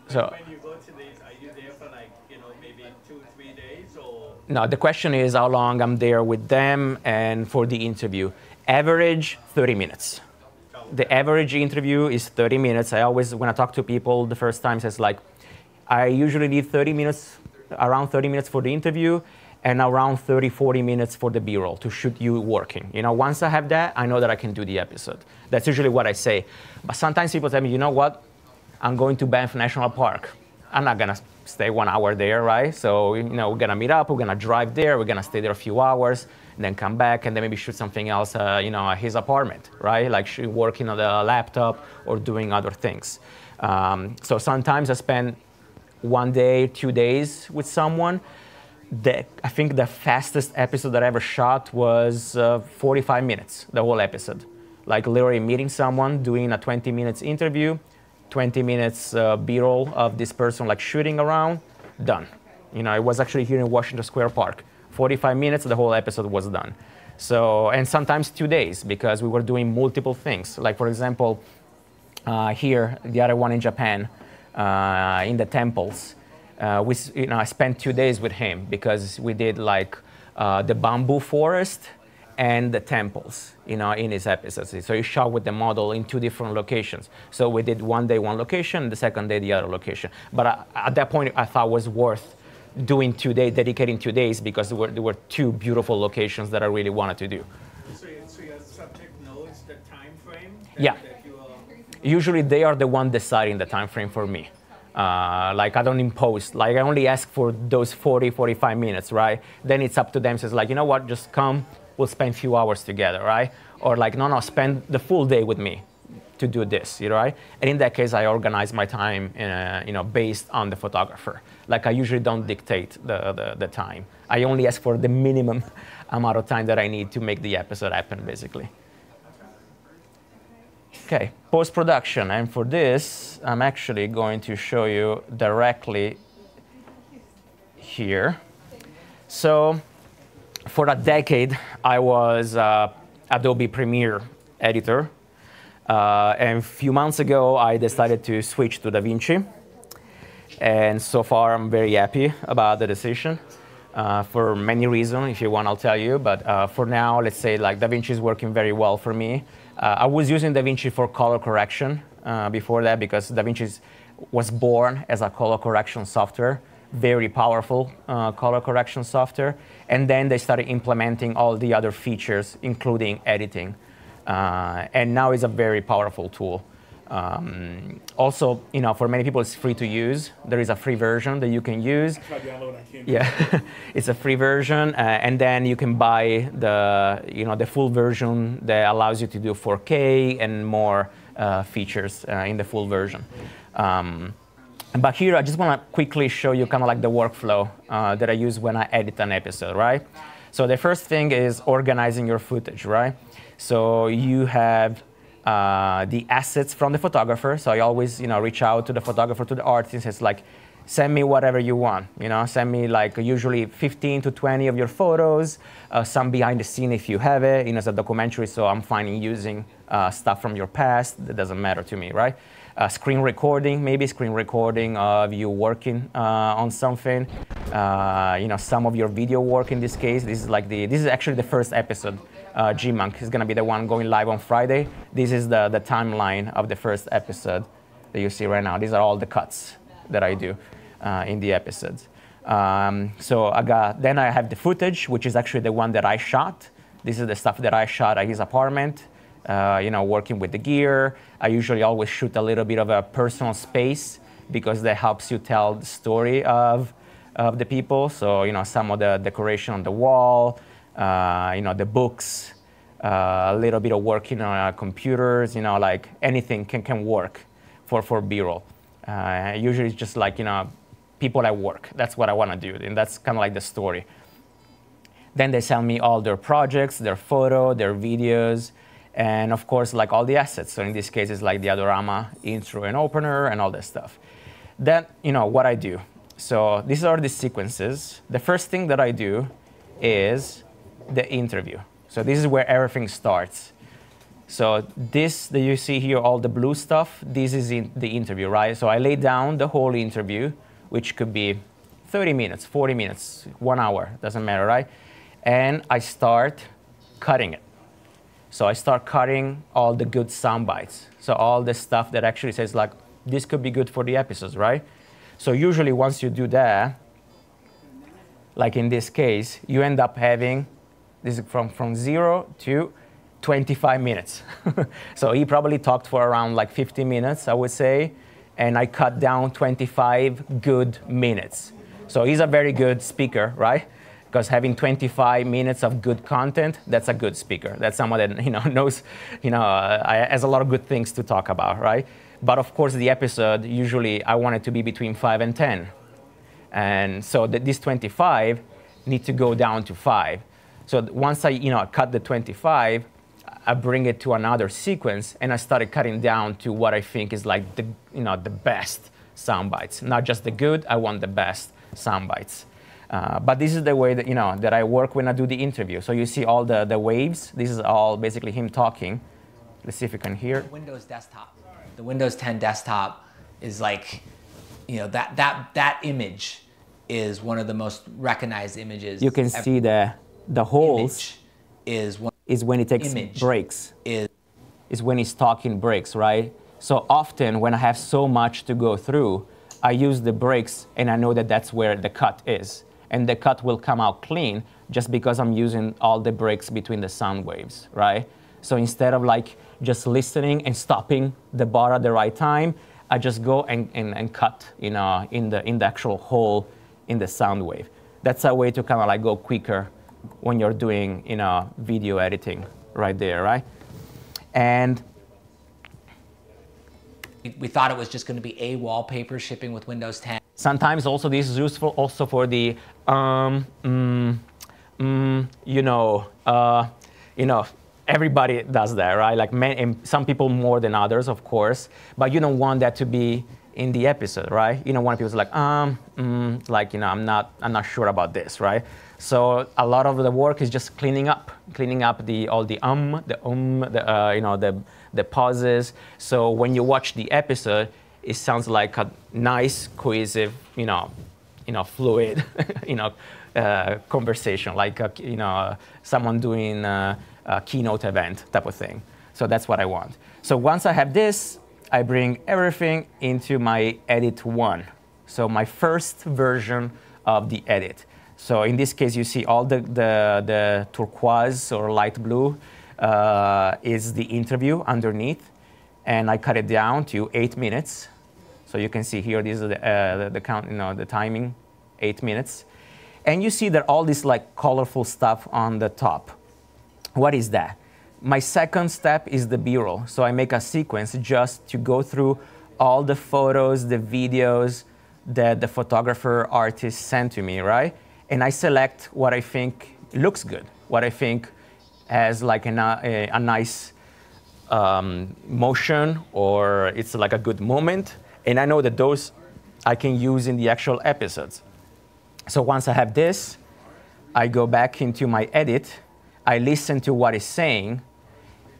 A: So-
C: when you go to these, are you there for like, you know, maybe two, three days or?
A: No, the question is how long I'm there with them and for the interview. Average 30 minutes. The average interview is 30 minutes. I always, when I talk to people the first time, says like, I usually need 30 minutes, around 30 minutes for the interview, and around 30, 40 minutes for the B-roll to shoot you working. You know, once I have that, I know that I can do the episode. That's usually what I say. But sometimes people tell me, you know what? I'm going to Banff National Park. I'm not gonna stay one hour there, right? So you know, we're gonna meet up. We're gonna drive there. We're gonna stay there a few hours, then come back, and then maybe shoot something else, uh, you know, at his apartment, right? Like working on the laptop or doing other things. Um, so sometimes I spend one day, two days with someone. The, I think the fastest episode that I ever shot was uh, 45 minutes, the whole episode. Like literally meeting someone, doing a 20 minutes interview, 20 minutes uh, B-roll of this person like shooting around, done. You know, it was actually here in Washington Square Park. 45 minutes, the whole episode was done. So, and sometimes two days because we were doing multiple things. Like for example, uh, here, the other one in Japan, uh, in the temples. Uh, we, you know, I spent two days with him because we did like uh, the bamboo forest and the temples, you know, in his episodes. So he shot with the model in two different locations. So we did one day one location, the second day the other location. But I, at that point, I thought it was worth doing two days, dedicating two days because there were, there were two beautiful locations that I really wanted to do.
C: So, so your subject knows the time frame? that-
A: Yeah.
C: That
A: usually they are the one deciding the time frame for me. Uh, like I don't impose, like I only ask for those 40, 45 minutes, right? Then it's up to them. So it's like, you know what, just come, we'll spend a few hours together, right? Or like, no, no, spend the full day with me to do this, you know, right? And in that case, I organize my time, uh, you know, based on the photographer. Like I usually don't dictate the, the, the time. I only ask for the minimum amount of time that I need to make the episode happen, basically. Okay, post-production, and for this, I'm actually going to show you directly here. So, for a decade, I was uh, Adobe Premiere editor, uh, and a few months ago, I decided to switch to DaVinci, and so far, I'm very happy about the decision. Uh, for many reasons, if you want, I'll tell you. But uh, for now, let's say like DaVinci is working very well for me. Uh, I was using DaVinci for color correction uh, before that because DaVinci was born as a color correction software, very powerful uh, color correction software. And then they started implementing all the other features, including editing. Uh, and now it's a very powerful tool. Um, also, you know, for many people, it's free to use. There is a free version that you can use. Yeah, it's a free version, uh, and then you can buy the, you know, the full version that allows you to do 4K and more uh, features uh, in the full version. Um, but here, I just want to quickly show you kind of like the workflow uh, that I use when I edit an episode, right? So the first thing is organizing your footage, right? So you have uh, the assets from the photographer. So I always, you know, reach out to the photographer, to the artist. It's like, send me whatever you want. You know, send me like usually 15 to 20 of your photos, uh, some behind the scene if you have it. You know, as a documentary, so I'm finding using uh, stuff from your past. That doesn't matter to me, right? Uh, screen recording, maybe screen recording of you working uh, on something. Uh, you know, some of your video work in this case. This is like the. This is actually the first episode uh, GMUNK is going to be the one going live on Friday. This is the, the timeline of the first episode that you see right now. These are all the cuts that I do uh, in the episodes. Um, so I got, then I have the footage, which is actually the one that I shot. This is the stuff that I shot at his apartment. Uh, you know, working with the gear. I usually always shoot a little bit of a personal space because that helps you tell the story of, of the people. So, you know, some of the decoration on the wall, uh, you know, the books, uh, a little bit of working on uh, computers, you know, like anything can, can work for, for B-roll. usually it's just like, you know, people at work. That's what I want to do, and that's kind of like the story. Then they send me all their projects, their photo, their videos, and of course, like all the assets. So in this case, it's like the Adorama intro and opener and all that stuff. Then, you know, what I do. So these are the sequences. The first thing that I do is the interview. So this is where everything starts. So this that you see here, all the blue stuff, this is in the interview, right? So I lay down the whole interview, which could be 30 minutes, 40 minutes, one hour, doesn't matter, right? And I start cutting it. So I start cutting all the good sound bites. So all the stuff that actually says like, this could be good for the episodes, right? So usually once you do that, like in this case, you end up having this is from, from zero to 25 minutes. so he probably talked for around like 50 minutes, I would say, and I cut down 25 good minutes. So he's a very good speaker, right? Because having 25 minutes of good content, that's a good speaker. That's someone that you know knows, you know, uh, has a lot of good things to talk about, right? But of course, the episode usually I want it to be between five and 10, and so that this 25 need to go down to five. So once I, you know, cut the 25, I bring it to another sequence, and I started cutting down to what I think is like the, you know, the best sound bites. Not just the good, I want the best sound bites. Uh, but this is the way that, you know, that I work when I do the interview. So you see all the, the waves. This is all basically him talking. Let's see if you can hear.
D: The Windows desktop. The Windows 10 desktop is like, you know, that, that, that image is one of the most recognized images.
A: You can see the the holes
D: is when,
A: is when he takes breaks. Is, is when he's talking breaks, right? So often when I have so much to go through, I use the breaks and I know that that's where the cut is. And the cut will come out clean just because I'm using all the breaks between the sound waves, right? So instead of like just listening and stopping the bar at the right time, I just go and, and, and cut you know, in, the, in the actual hole in the sound wave. That's a way to kind of like go quicker when you're doing you know, video editing right there, right? And
D: we thought it was just going to be a wallpaper shipping with Windows 10.
A: Sometimes also this is useful also for the, um, mm, mm, you know, uh, you know, everybody does that, right? Like some people more than others, of course, but you don't want that to be in the episode, right? You know, one people to like, um, mm, like you know, I'm not, I'm not sure about this, right? So a lot of the work is just cleaning up, cleaning up the all the um, the um, the uh, you know the the pauses. So when you watch the episode, it sounds like a nice, cohesive, you know, you know, fluid, you know, uh, conversation, like a, you know, someone doing a, a keynote event type of thing. So that's what I want. So once I have this, I bring everything into my edit one. So my first version of the edit. So in this case, you see all the, the, the turquoise or light blue uh, is the interview underneath. And I cut it down to eight minutes. So you can see here, this is the, uh, the, the, count, you know, the timing, eight minutes. And you see that all this like colorful stuff on the top. What is that? My second step is the B-roll. So I make a sequence just to go through all the photos, the videos that the photographer artist sent to me, right? And I select what I think looks good, what I think has like a, a, a nice um, motion or it's like a good moment. And I know that those I can use in the actual episodes. So once I have this, I go back into my edit, I listen to what it's saying,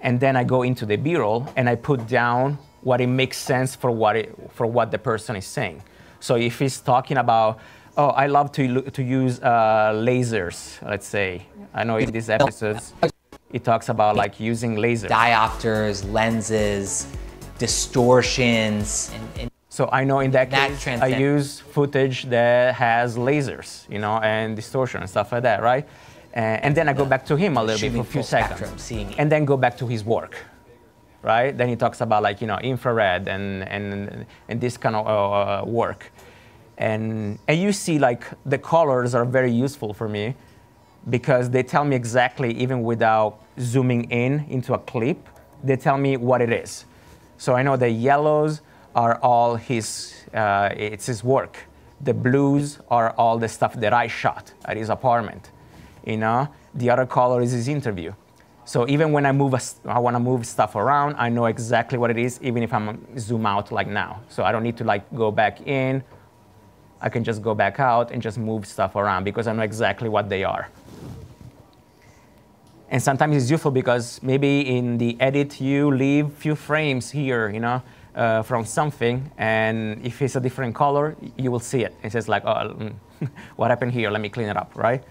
A: and then I go into the B-roll and I put down what it makes sense for what, it, for what the person is saying. So if he's talking about, oh, I love to, to use uh, lasers, let's say. I know in these episodes, it talks about like using lasers.
D: Diopters, lenses, distortions. And, and
A: so I know in that, that case, transcend- I use footage that has lasers, you know, and distortion and stuff like that, right? And, and then I go back to him a little bit for a few seconds, and then go back to his work, right? Then he talks about like you know infrared and and and this kind of uh, work, and and you see like the colors are very useful for me because they tell me exactly, even without zooming in into a clip, they tell me what it is. So I know the yellows are all his, uh, it's his work. The blues are all the stuff that I shot at his apartment. You know, the other color is his interview. So even when I move, a, I want to move stuff around, I know exactly what it is, even if I'm zoom out like now. So I don't need to like go back in. I can just go back out and just move stuff around because I know exactly what they are. And sometimes it's useful because maybe in the edit you leave few frames here, you know, uh, from something, and if it's a different color, you will see it. It says like, oh, mm, what happened here? Let me clean it up, right?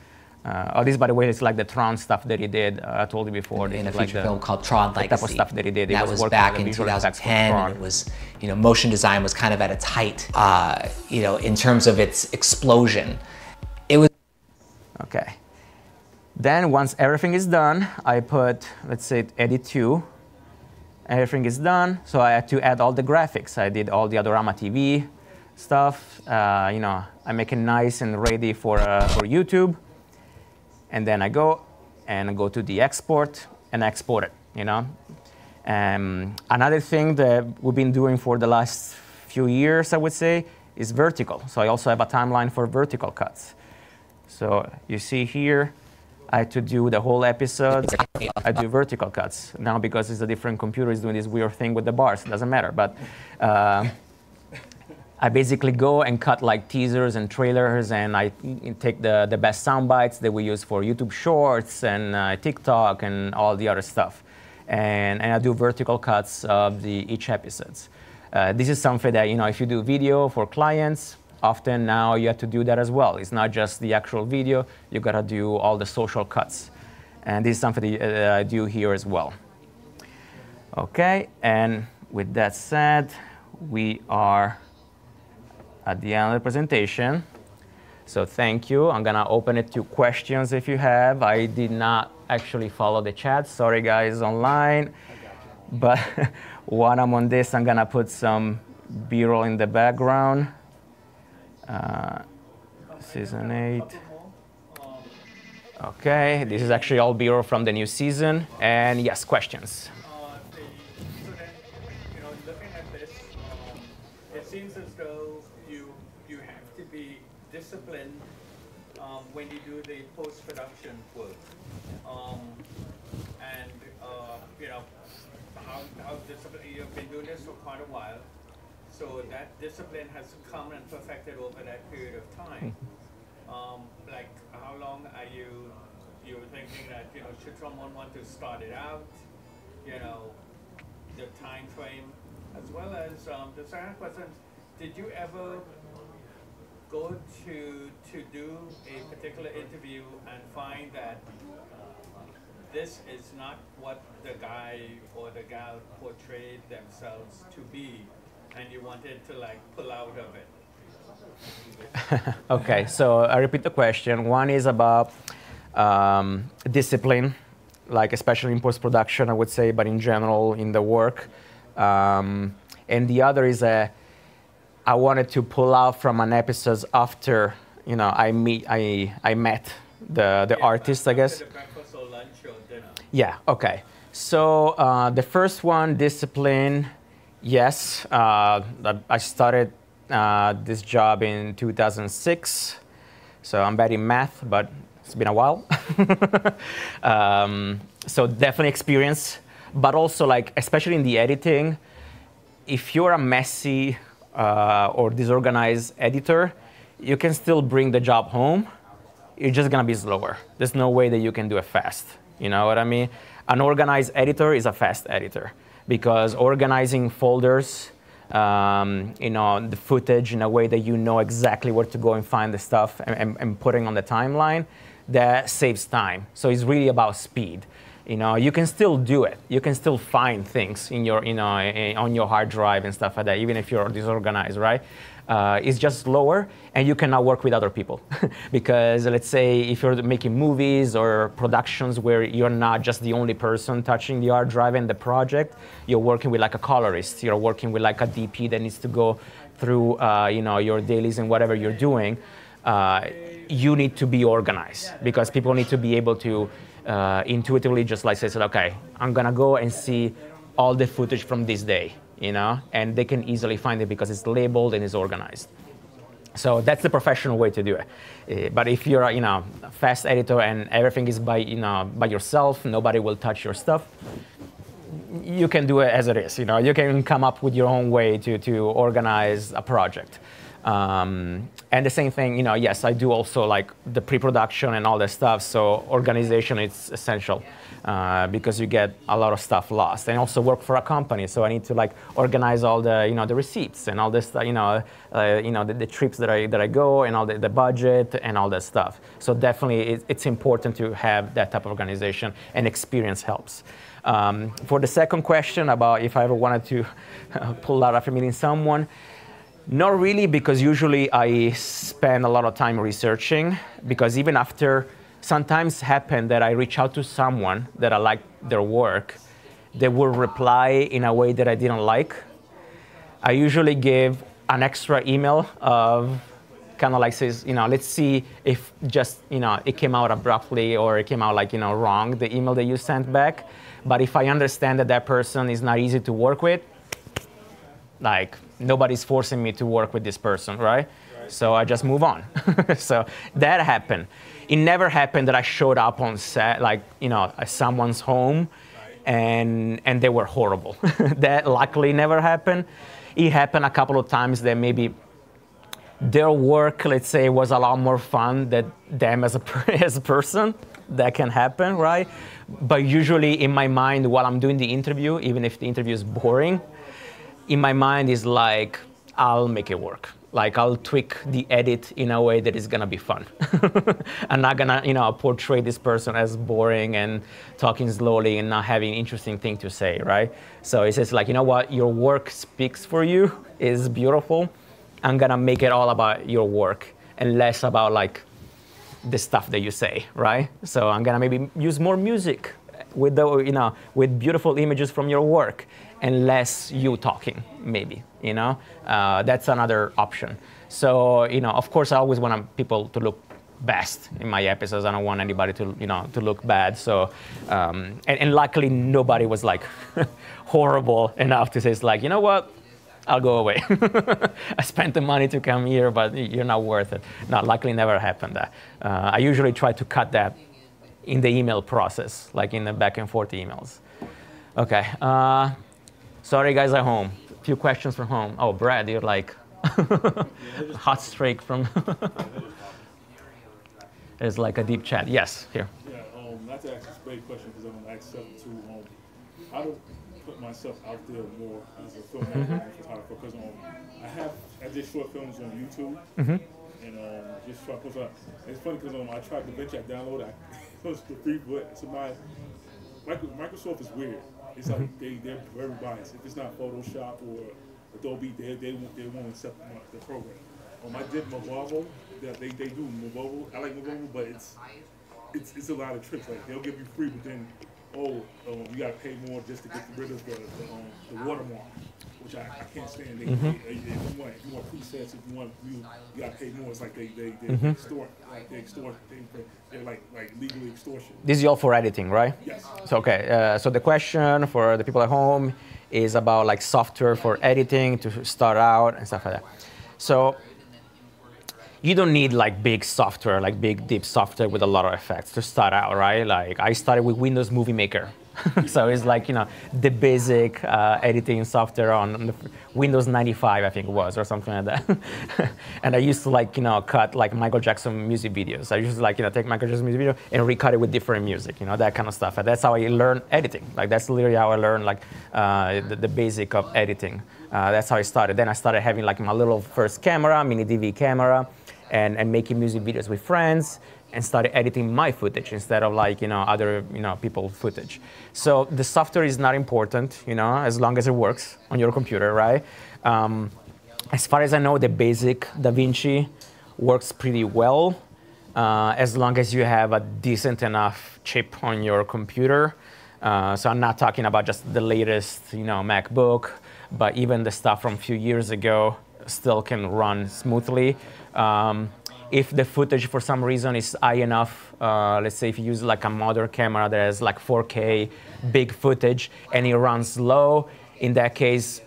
A: Uh, oh, this, by the way, is like the Tron stuff that he did. Uh, I told you before.
D: In a
A: like
D: feature the, film called Tron Legacy.
A: The type of stuff that he did.
D: That was, was back in 2010, and it was, you know, motion design was kind of at its height, uh, you know, in terms of its explosion. It was.
A: Okay. Then once everything is done, I put, let's say, edit 2. Everything is done, so I had to add all the graphics. I did all the Adorama TV stuff. Uh, you know, I make it nice and ready for, uh, for YouTube. And then I go and I go to the export and export it, you know. Um, another thing that we've been doing for the last few years, I would say, is vertical. So I also have a timeline for vertical cuts. So you see here, I had to do the whole episode. I do vertical cuts now because it's a different computer is doing this weird thing with the bars. It doesn't matter, but uh, I basically go and cut like teasers and trailers, and I take the the best sound bites that we use for YouTube Shorts and uh, TikTok and all the other stuff, and and I do vertical cuts of the each episodes. Uh, this is something that you know if you do video for clients often now you have to do that as well. It's not just the actual video, you gotta do all the social cuts. And this is something that uh, I do here as well. Okay, and with that said, we are at the end of the presentation. So thank you. I'm gonna open it to questions if you have. I did not actually follow the chat. Sorry, guys, online. But while I'm on this, I'm gonna put some B-roll in the background. Uh, season eight.
C: Couple more. Um,
A: Okay, this is actually all B-roll from the new season. And yes, questions.
C: uh, this, um, seems as though you have to be disciplined um, when you do the post-production work. Um, and uh, you know, how how disciplined you've been doing this for quite a while. So that discipline has come and perfected over that period of time. Um, like, how long are you, you were thinking that, you know, should someone want to start it out? You know, the time frame, as well as, um, the second question, did you ever go to, to do a particular interview and find that this is not what the guy or the gal portrayed themselves to be, and you wanted to like pull out of it?
A: Okay, so I repeat the question. One is about um, discipline, like especially in post production, I would say, but in general in the work. Um, and the other is a, I wanted to pull out from an episode after you know I meet I I met the the
C: Yeah,
A: artist, I guess.
C: The breakfast or lunch or dinner.
A: Yeah, okay. So uh, the first one, discipline, yes. Uh, I- started uh, this job in 2006. So I'm bad in math, but it's been a while. um, so definitely experience, but also like, especially in the editing, if you're a messy uh, or disorganized editor, you can still bring the job home. You're just gonna be slower. There's no way that you can do it fast. You know what I mean? An organized editor is a fast editor because organizing folders, um, you know, the footage in a way that you know exactly where to go and find the stuff and, and, and putting on the timeline, that saves time. So it's really about speed. You know, you can still do it. You can still find things in your, you know, eh, on your hard drive and stuff like that, even if you're disorganized, right? Uh, it's just slower, and you cannot work with other people because let's say if you're making movies or productions where you're not just the only person touching the hard drive in the project, you're working with like a colorist, you're working with like a DP that needs to go through, uh, you know, your dailies and whatever you're doing. Uh, you need to be organized because people need to be able to uh, intuitively just like say, okay, I'm gonna go and see all the footage from this day, you know, and they can easily find it because it's labeled and it's organized. So that's the professional way to do it. Uh, but if you're, you know, a fast editor and everything is by, you know, by yourself, nobody will touch your stuff. You can do it as it is. You know, you can come up with your own way to, to organize a project. Um, and the same thing, you know, yes, I do also like the pre-production and all that stuff. So organization is essential uh, because you get a lot of stuff lost. And also work for a company, so I need to like organize all the, you know, the receipts and all this, you know, uh, you know, the, the, trips that I that I go and all the, the budget and all that stuff. So definitely, it, it's important to have that type of organization, and experience helps. Um, for the second question about if I ever wanted to pull out after meeting someone. Not really, because usually I spend a lot of time researching. Because even after, sometimes happen that I reach out to someone that I like their work, they will reply in a way that I didn't like. I usually give an extra email of kind of like says, you know, let's see if just, you know, it came out abruptly or it came out like, you know, wrong, the email that you sent back. But if I understand that that person is not easy to work with, like nobody's forcing me to work with this person, right? right. So I just move on. so that happened. It never happened that I showed up on set, like you know, at someone's home, and and they were horrible. that luckily never happened. It happened a couple of times that maybe their work, let's say, was a lot more fun than them as a as a person. That can happen, right? But usually in my mind, while I'm doing the interview, even if the interview is boring, in my mind is like I'll make it work. Like I'll tweak the edit in a way that is gonna be fun. I'm not gonna, you know, portray this person as boring and talking slowly and not having interesting thing to say, right? So it's just like, you know what, your work speaks for you, is beautiful. I'm gonna make it all about your work and less about like the stuff that you say, right? So I'm gonna maybe use more music with the, you know, with beautiful images from your work and less you talking, maybe, you know? Uh, that's another option. So, you know, of course, I always want people to look best in my episodes. I don't want anybody to, you know, to look bad. So, um, and, and luckily nobody was like horrible enough to say, it's like, you know what? I'll go away. I spent the money to come here, but you're not worth it. No, luckily never happened that. Uh, I usually try to cut that in the email process, like in the back and forth emails. Okay. Uh, sorry, guys at home. A few questions from home. Oh, Brad, you're like hot streak from. it's like a deep chat. Yes, here.
E: Yeah, um, not to ask this great question because I'm gonna ask seven too. Um, how to put myself out there more as a filmmaker
A: Mm-hmm.
E: and photographer? Because um, I have I did short films on YouTube
A: Mm-hmm.
E: and um, just try to put up. It's funny because um, I tried to venture, I downloaded, I was the free, but so my Microsoft is weird. It's like they they're very biased. If it's not Photoshop or Adobe, they they won't they won't accept the program. Um, I did Movavi. They, they they do Movavi. I like Movavi, but it's it's it's a lot of tricks. Like they'll give you free, but then oh um, you gotta pay more just to get rid of the the, um, the watermark, which I, I can't stand. They,
A: Mm-hmm.
E: they, if you want if you want presets, if you want you, you gotta pay more. It's like they they, they
A: Mm-hmm.
E: extort like they extort they, they're like like legally extortion.
A: This is all for editing, right?
E: Yes.
A: So okay, uh, so the question for the people at home is about like software for editing to start out and stuff like that. So you don't need like big software, like big deep software with a lot of effects to start out, right? Like I started with Windows Movie Maker. so it's like you know the basic uh, editing software on the Windows 95, I think it was, or something like that. and I used to like you know cut like Michael Jackson music videos. I used to like you know take Michael Jackson music video and recut it with different music, you know that kind of stuff. And that's how I learned editing. Like that's literally how I learned like uh, the, the basic of editing. Uh, that's how I started. Then I started having like my little first camera, mini DV camera, and, and making music videos with friends and started editing my footage instead of like you know other you know people footage. So the software is not important you know as long as it works on your computer right? Um, as far as i know the basic davinci works pretty well uh, as long as you have a decent enough chip on your computer. Uh, so i'm not talking about just the latest you know macbook but even the stuff from a few years ago still can run smoothly um, if the footage for some reason is high enough, uh, let's say if you use like a modern camera that has like 4K big footage and it runs low, in that case,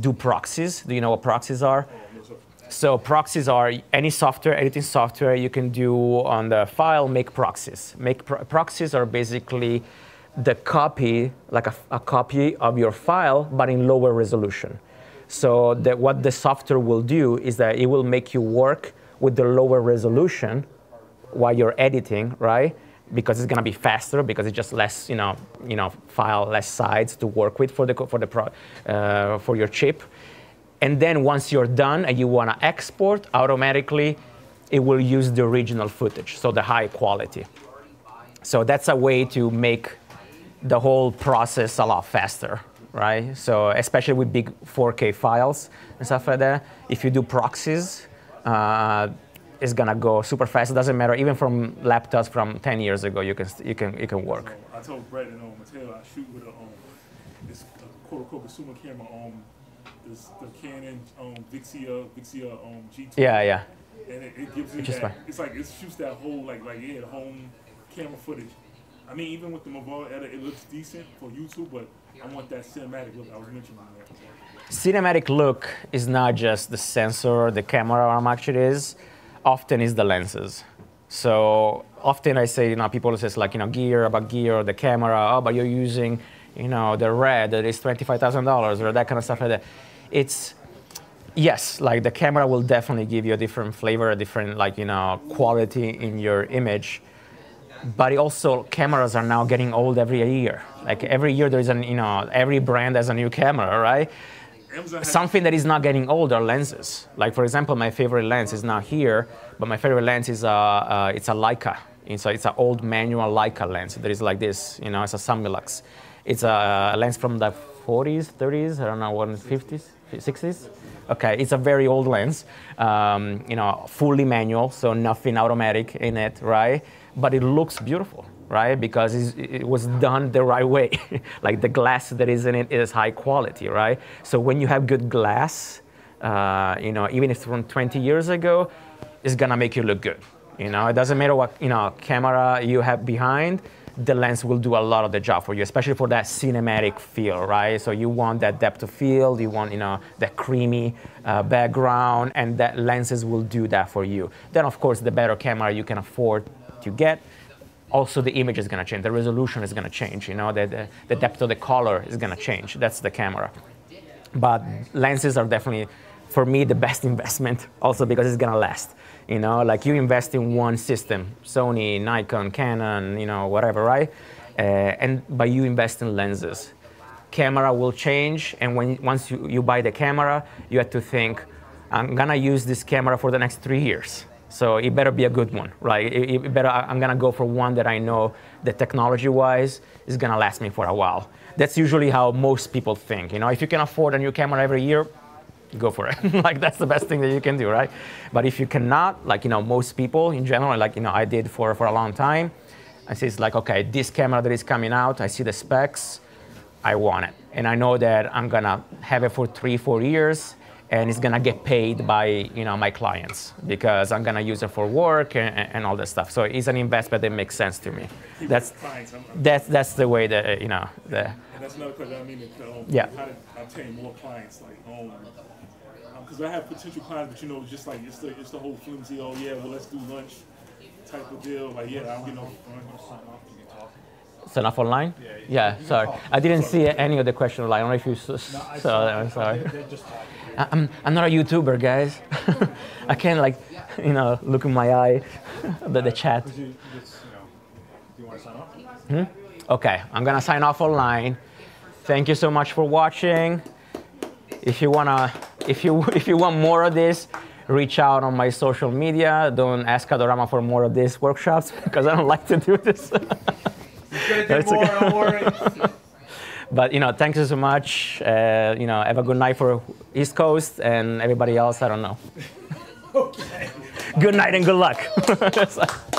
A: do proxies. Do you know what proxies are? So proxies are any software, editing software you can do on the file, make proxies. Make pro- proxies are basically the copy, like a, a copy of your file, but in lower resolution. So that what the software will do is that it will make you work with the lower resolution while you're editing, right? Because it's gonna be faster because it's just less, you know, you know, file less sides to work with for the for the pro, uh, for your chip. And then once you're done and you wanna export, automatically it will use the original footage, so the high quality. So that's a way to make the whole process a lot faster, right? So especially with big 4K files and stuff like that, if you do proxies, uh, it's gonna go super fast. It doesn't matter, even from laptops from 10 years ago, you can you can you can work.
E: I told Brett and um, Mateo I shoot with a um, this uh, quote unquote consumer camera um, this the Canon um Vixia Vixia um G2.
A: Yeah, yeah.
E: And it, it gives you that.
A: fine.
E: It's like it shoots that whole like like yeah home camera footage. I mean even with the mobile edit, it looks decent for YouTube, but I want that cinematic look I was mentioning.
A: Cinematic look is not just the sensor, the camera, much it is. Often is the lenses. So often I say, you know, people says like, you know, gear about gear, the camera, oh, but you're using, you know, the red that is twenty-five thousand dollars or that kind of stuff like that. It's yes, like the camera will definitely give you a different flavor, a different like you know quality in your image. But also cameras are now getting old every year. Like every year there's an you know every brand has a new camera, right? Something that is not getting old are lenses. Like for example, my favorite lens is not here, but my favorite lens is a uh, it's a Leica. It's a, it's an old manual Leica lens that is like this. You know, it's a Summilux. It's a lens from the 40s, 30s. I don't know, what 50s, 60s. Okay, it's a very old lens, um, you know, fully manual, so nothing automatic in it, right? But it looks beautiful, right? Because it was done the right way. like the glass that is in it is high quality, right? So when you have good glass, uh, you know, even if it's from 20 years ago, it's gonna make you look good. You know, it doesn't matter what you know camera you have behind the lens will do a lot of the job for you, especially for that cinematic feel, right? So you want that depth of field, you want you know that creamy uh, background, and that lenses will do that for you. Then of course, the better camera you can afford to get, also the image is going to change, the resolution is going to change, you know, the, the, the depth of the color is going to change. That's the camera. But lenses are definitely, for me, the best investment, also because it's going to last. You know, like you invest in one system, Sony, Nikon, Canon, you know, whatever, right? Uh, and but you invest in lenses. Camera will change, and when once you, you buy the camera, you have to think, I'm gonna use this camera for the next three years. So it better be a good one, right? It, it better, I'm gonna go for one that I know that technology-wise is gonna last me for a while. That's usually how most people think. You know, if you can afford a new camera every year, go for it. like that's the best thing that you can do, right? But if you cannot, like you know, most people in general, like you know, I did for for a long time. I see it's like, okay, this camera that is coming out, I see the specs, I want it, and I know that I'm gonna have it for three, four years, and it's gonna get paid by you know my clients because I'm gonna use it for work and, and all that stuff. So it's an investment that makes sense to me. That's
E: Clients, I'm- I'm-
A: that's that's the way that you know the
E: And that's another question. I mean, to, um,
A: Yeah.
E: how to obtain more clients, like, um, because I have potential clients, but you know, just like it's the it's the whole flimsy. Oh yeah, well let's do lunch type of deal. Like yeah, I don't get no.
A: Sign off online? Yeah, sorry. I didn't see any of the question online. I don't know if you s- s- saw that. I'm sorry.
B: They're.
A: I- I'm, I'm not a YouTuber, guys. I can't, like, you know, look in my eye, the, the chat.
B: You just, you know, do you want to sign off? Hmm?
A: Okay, I'm gonna sign off online. Thank you so much for watching. If you wanna, if you if you want more of this, reach out on my social media. Don't ask Adorama for more of these workshops because I don't like to do this.
C: He's gonna
A: It's
C: do more,
A: okay.
C: don't worry.
A: But you know, thank you so much. Uh, you know, have a good night for East Coast and everybody else. I don't know.
C: Okay.
A: Good night and good luck.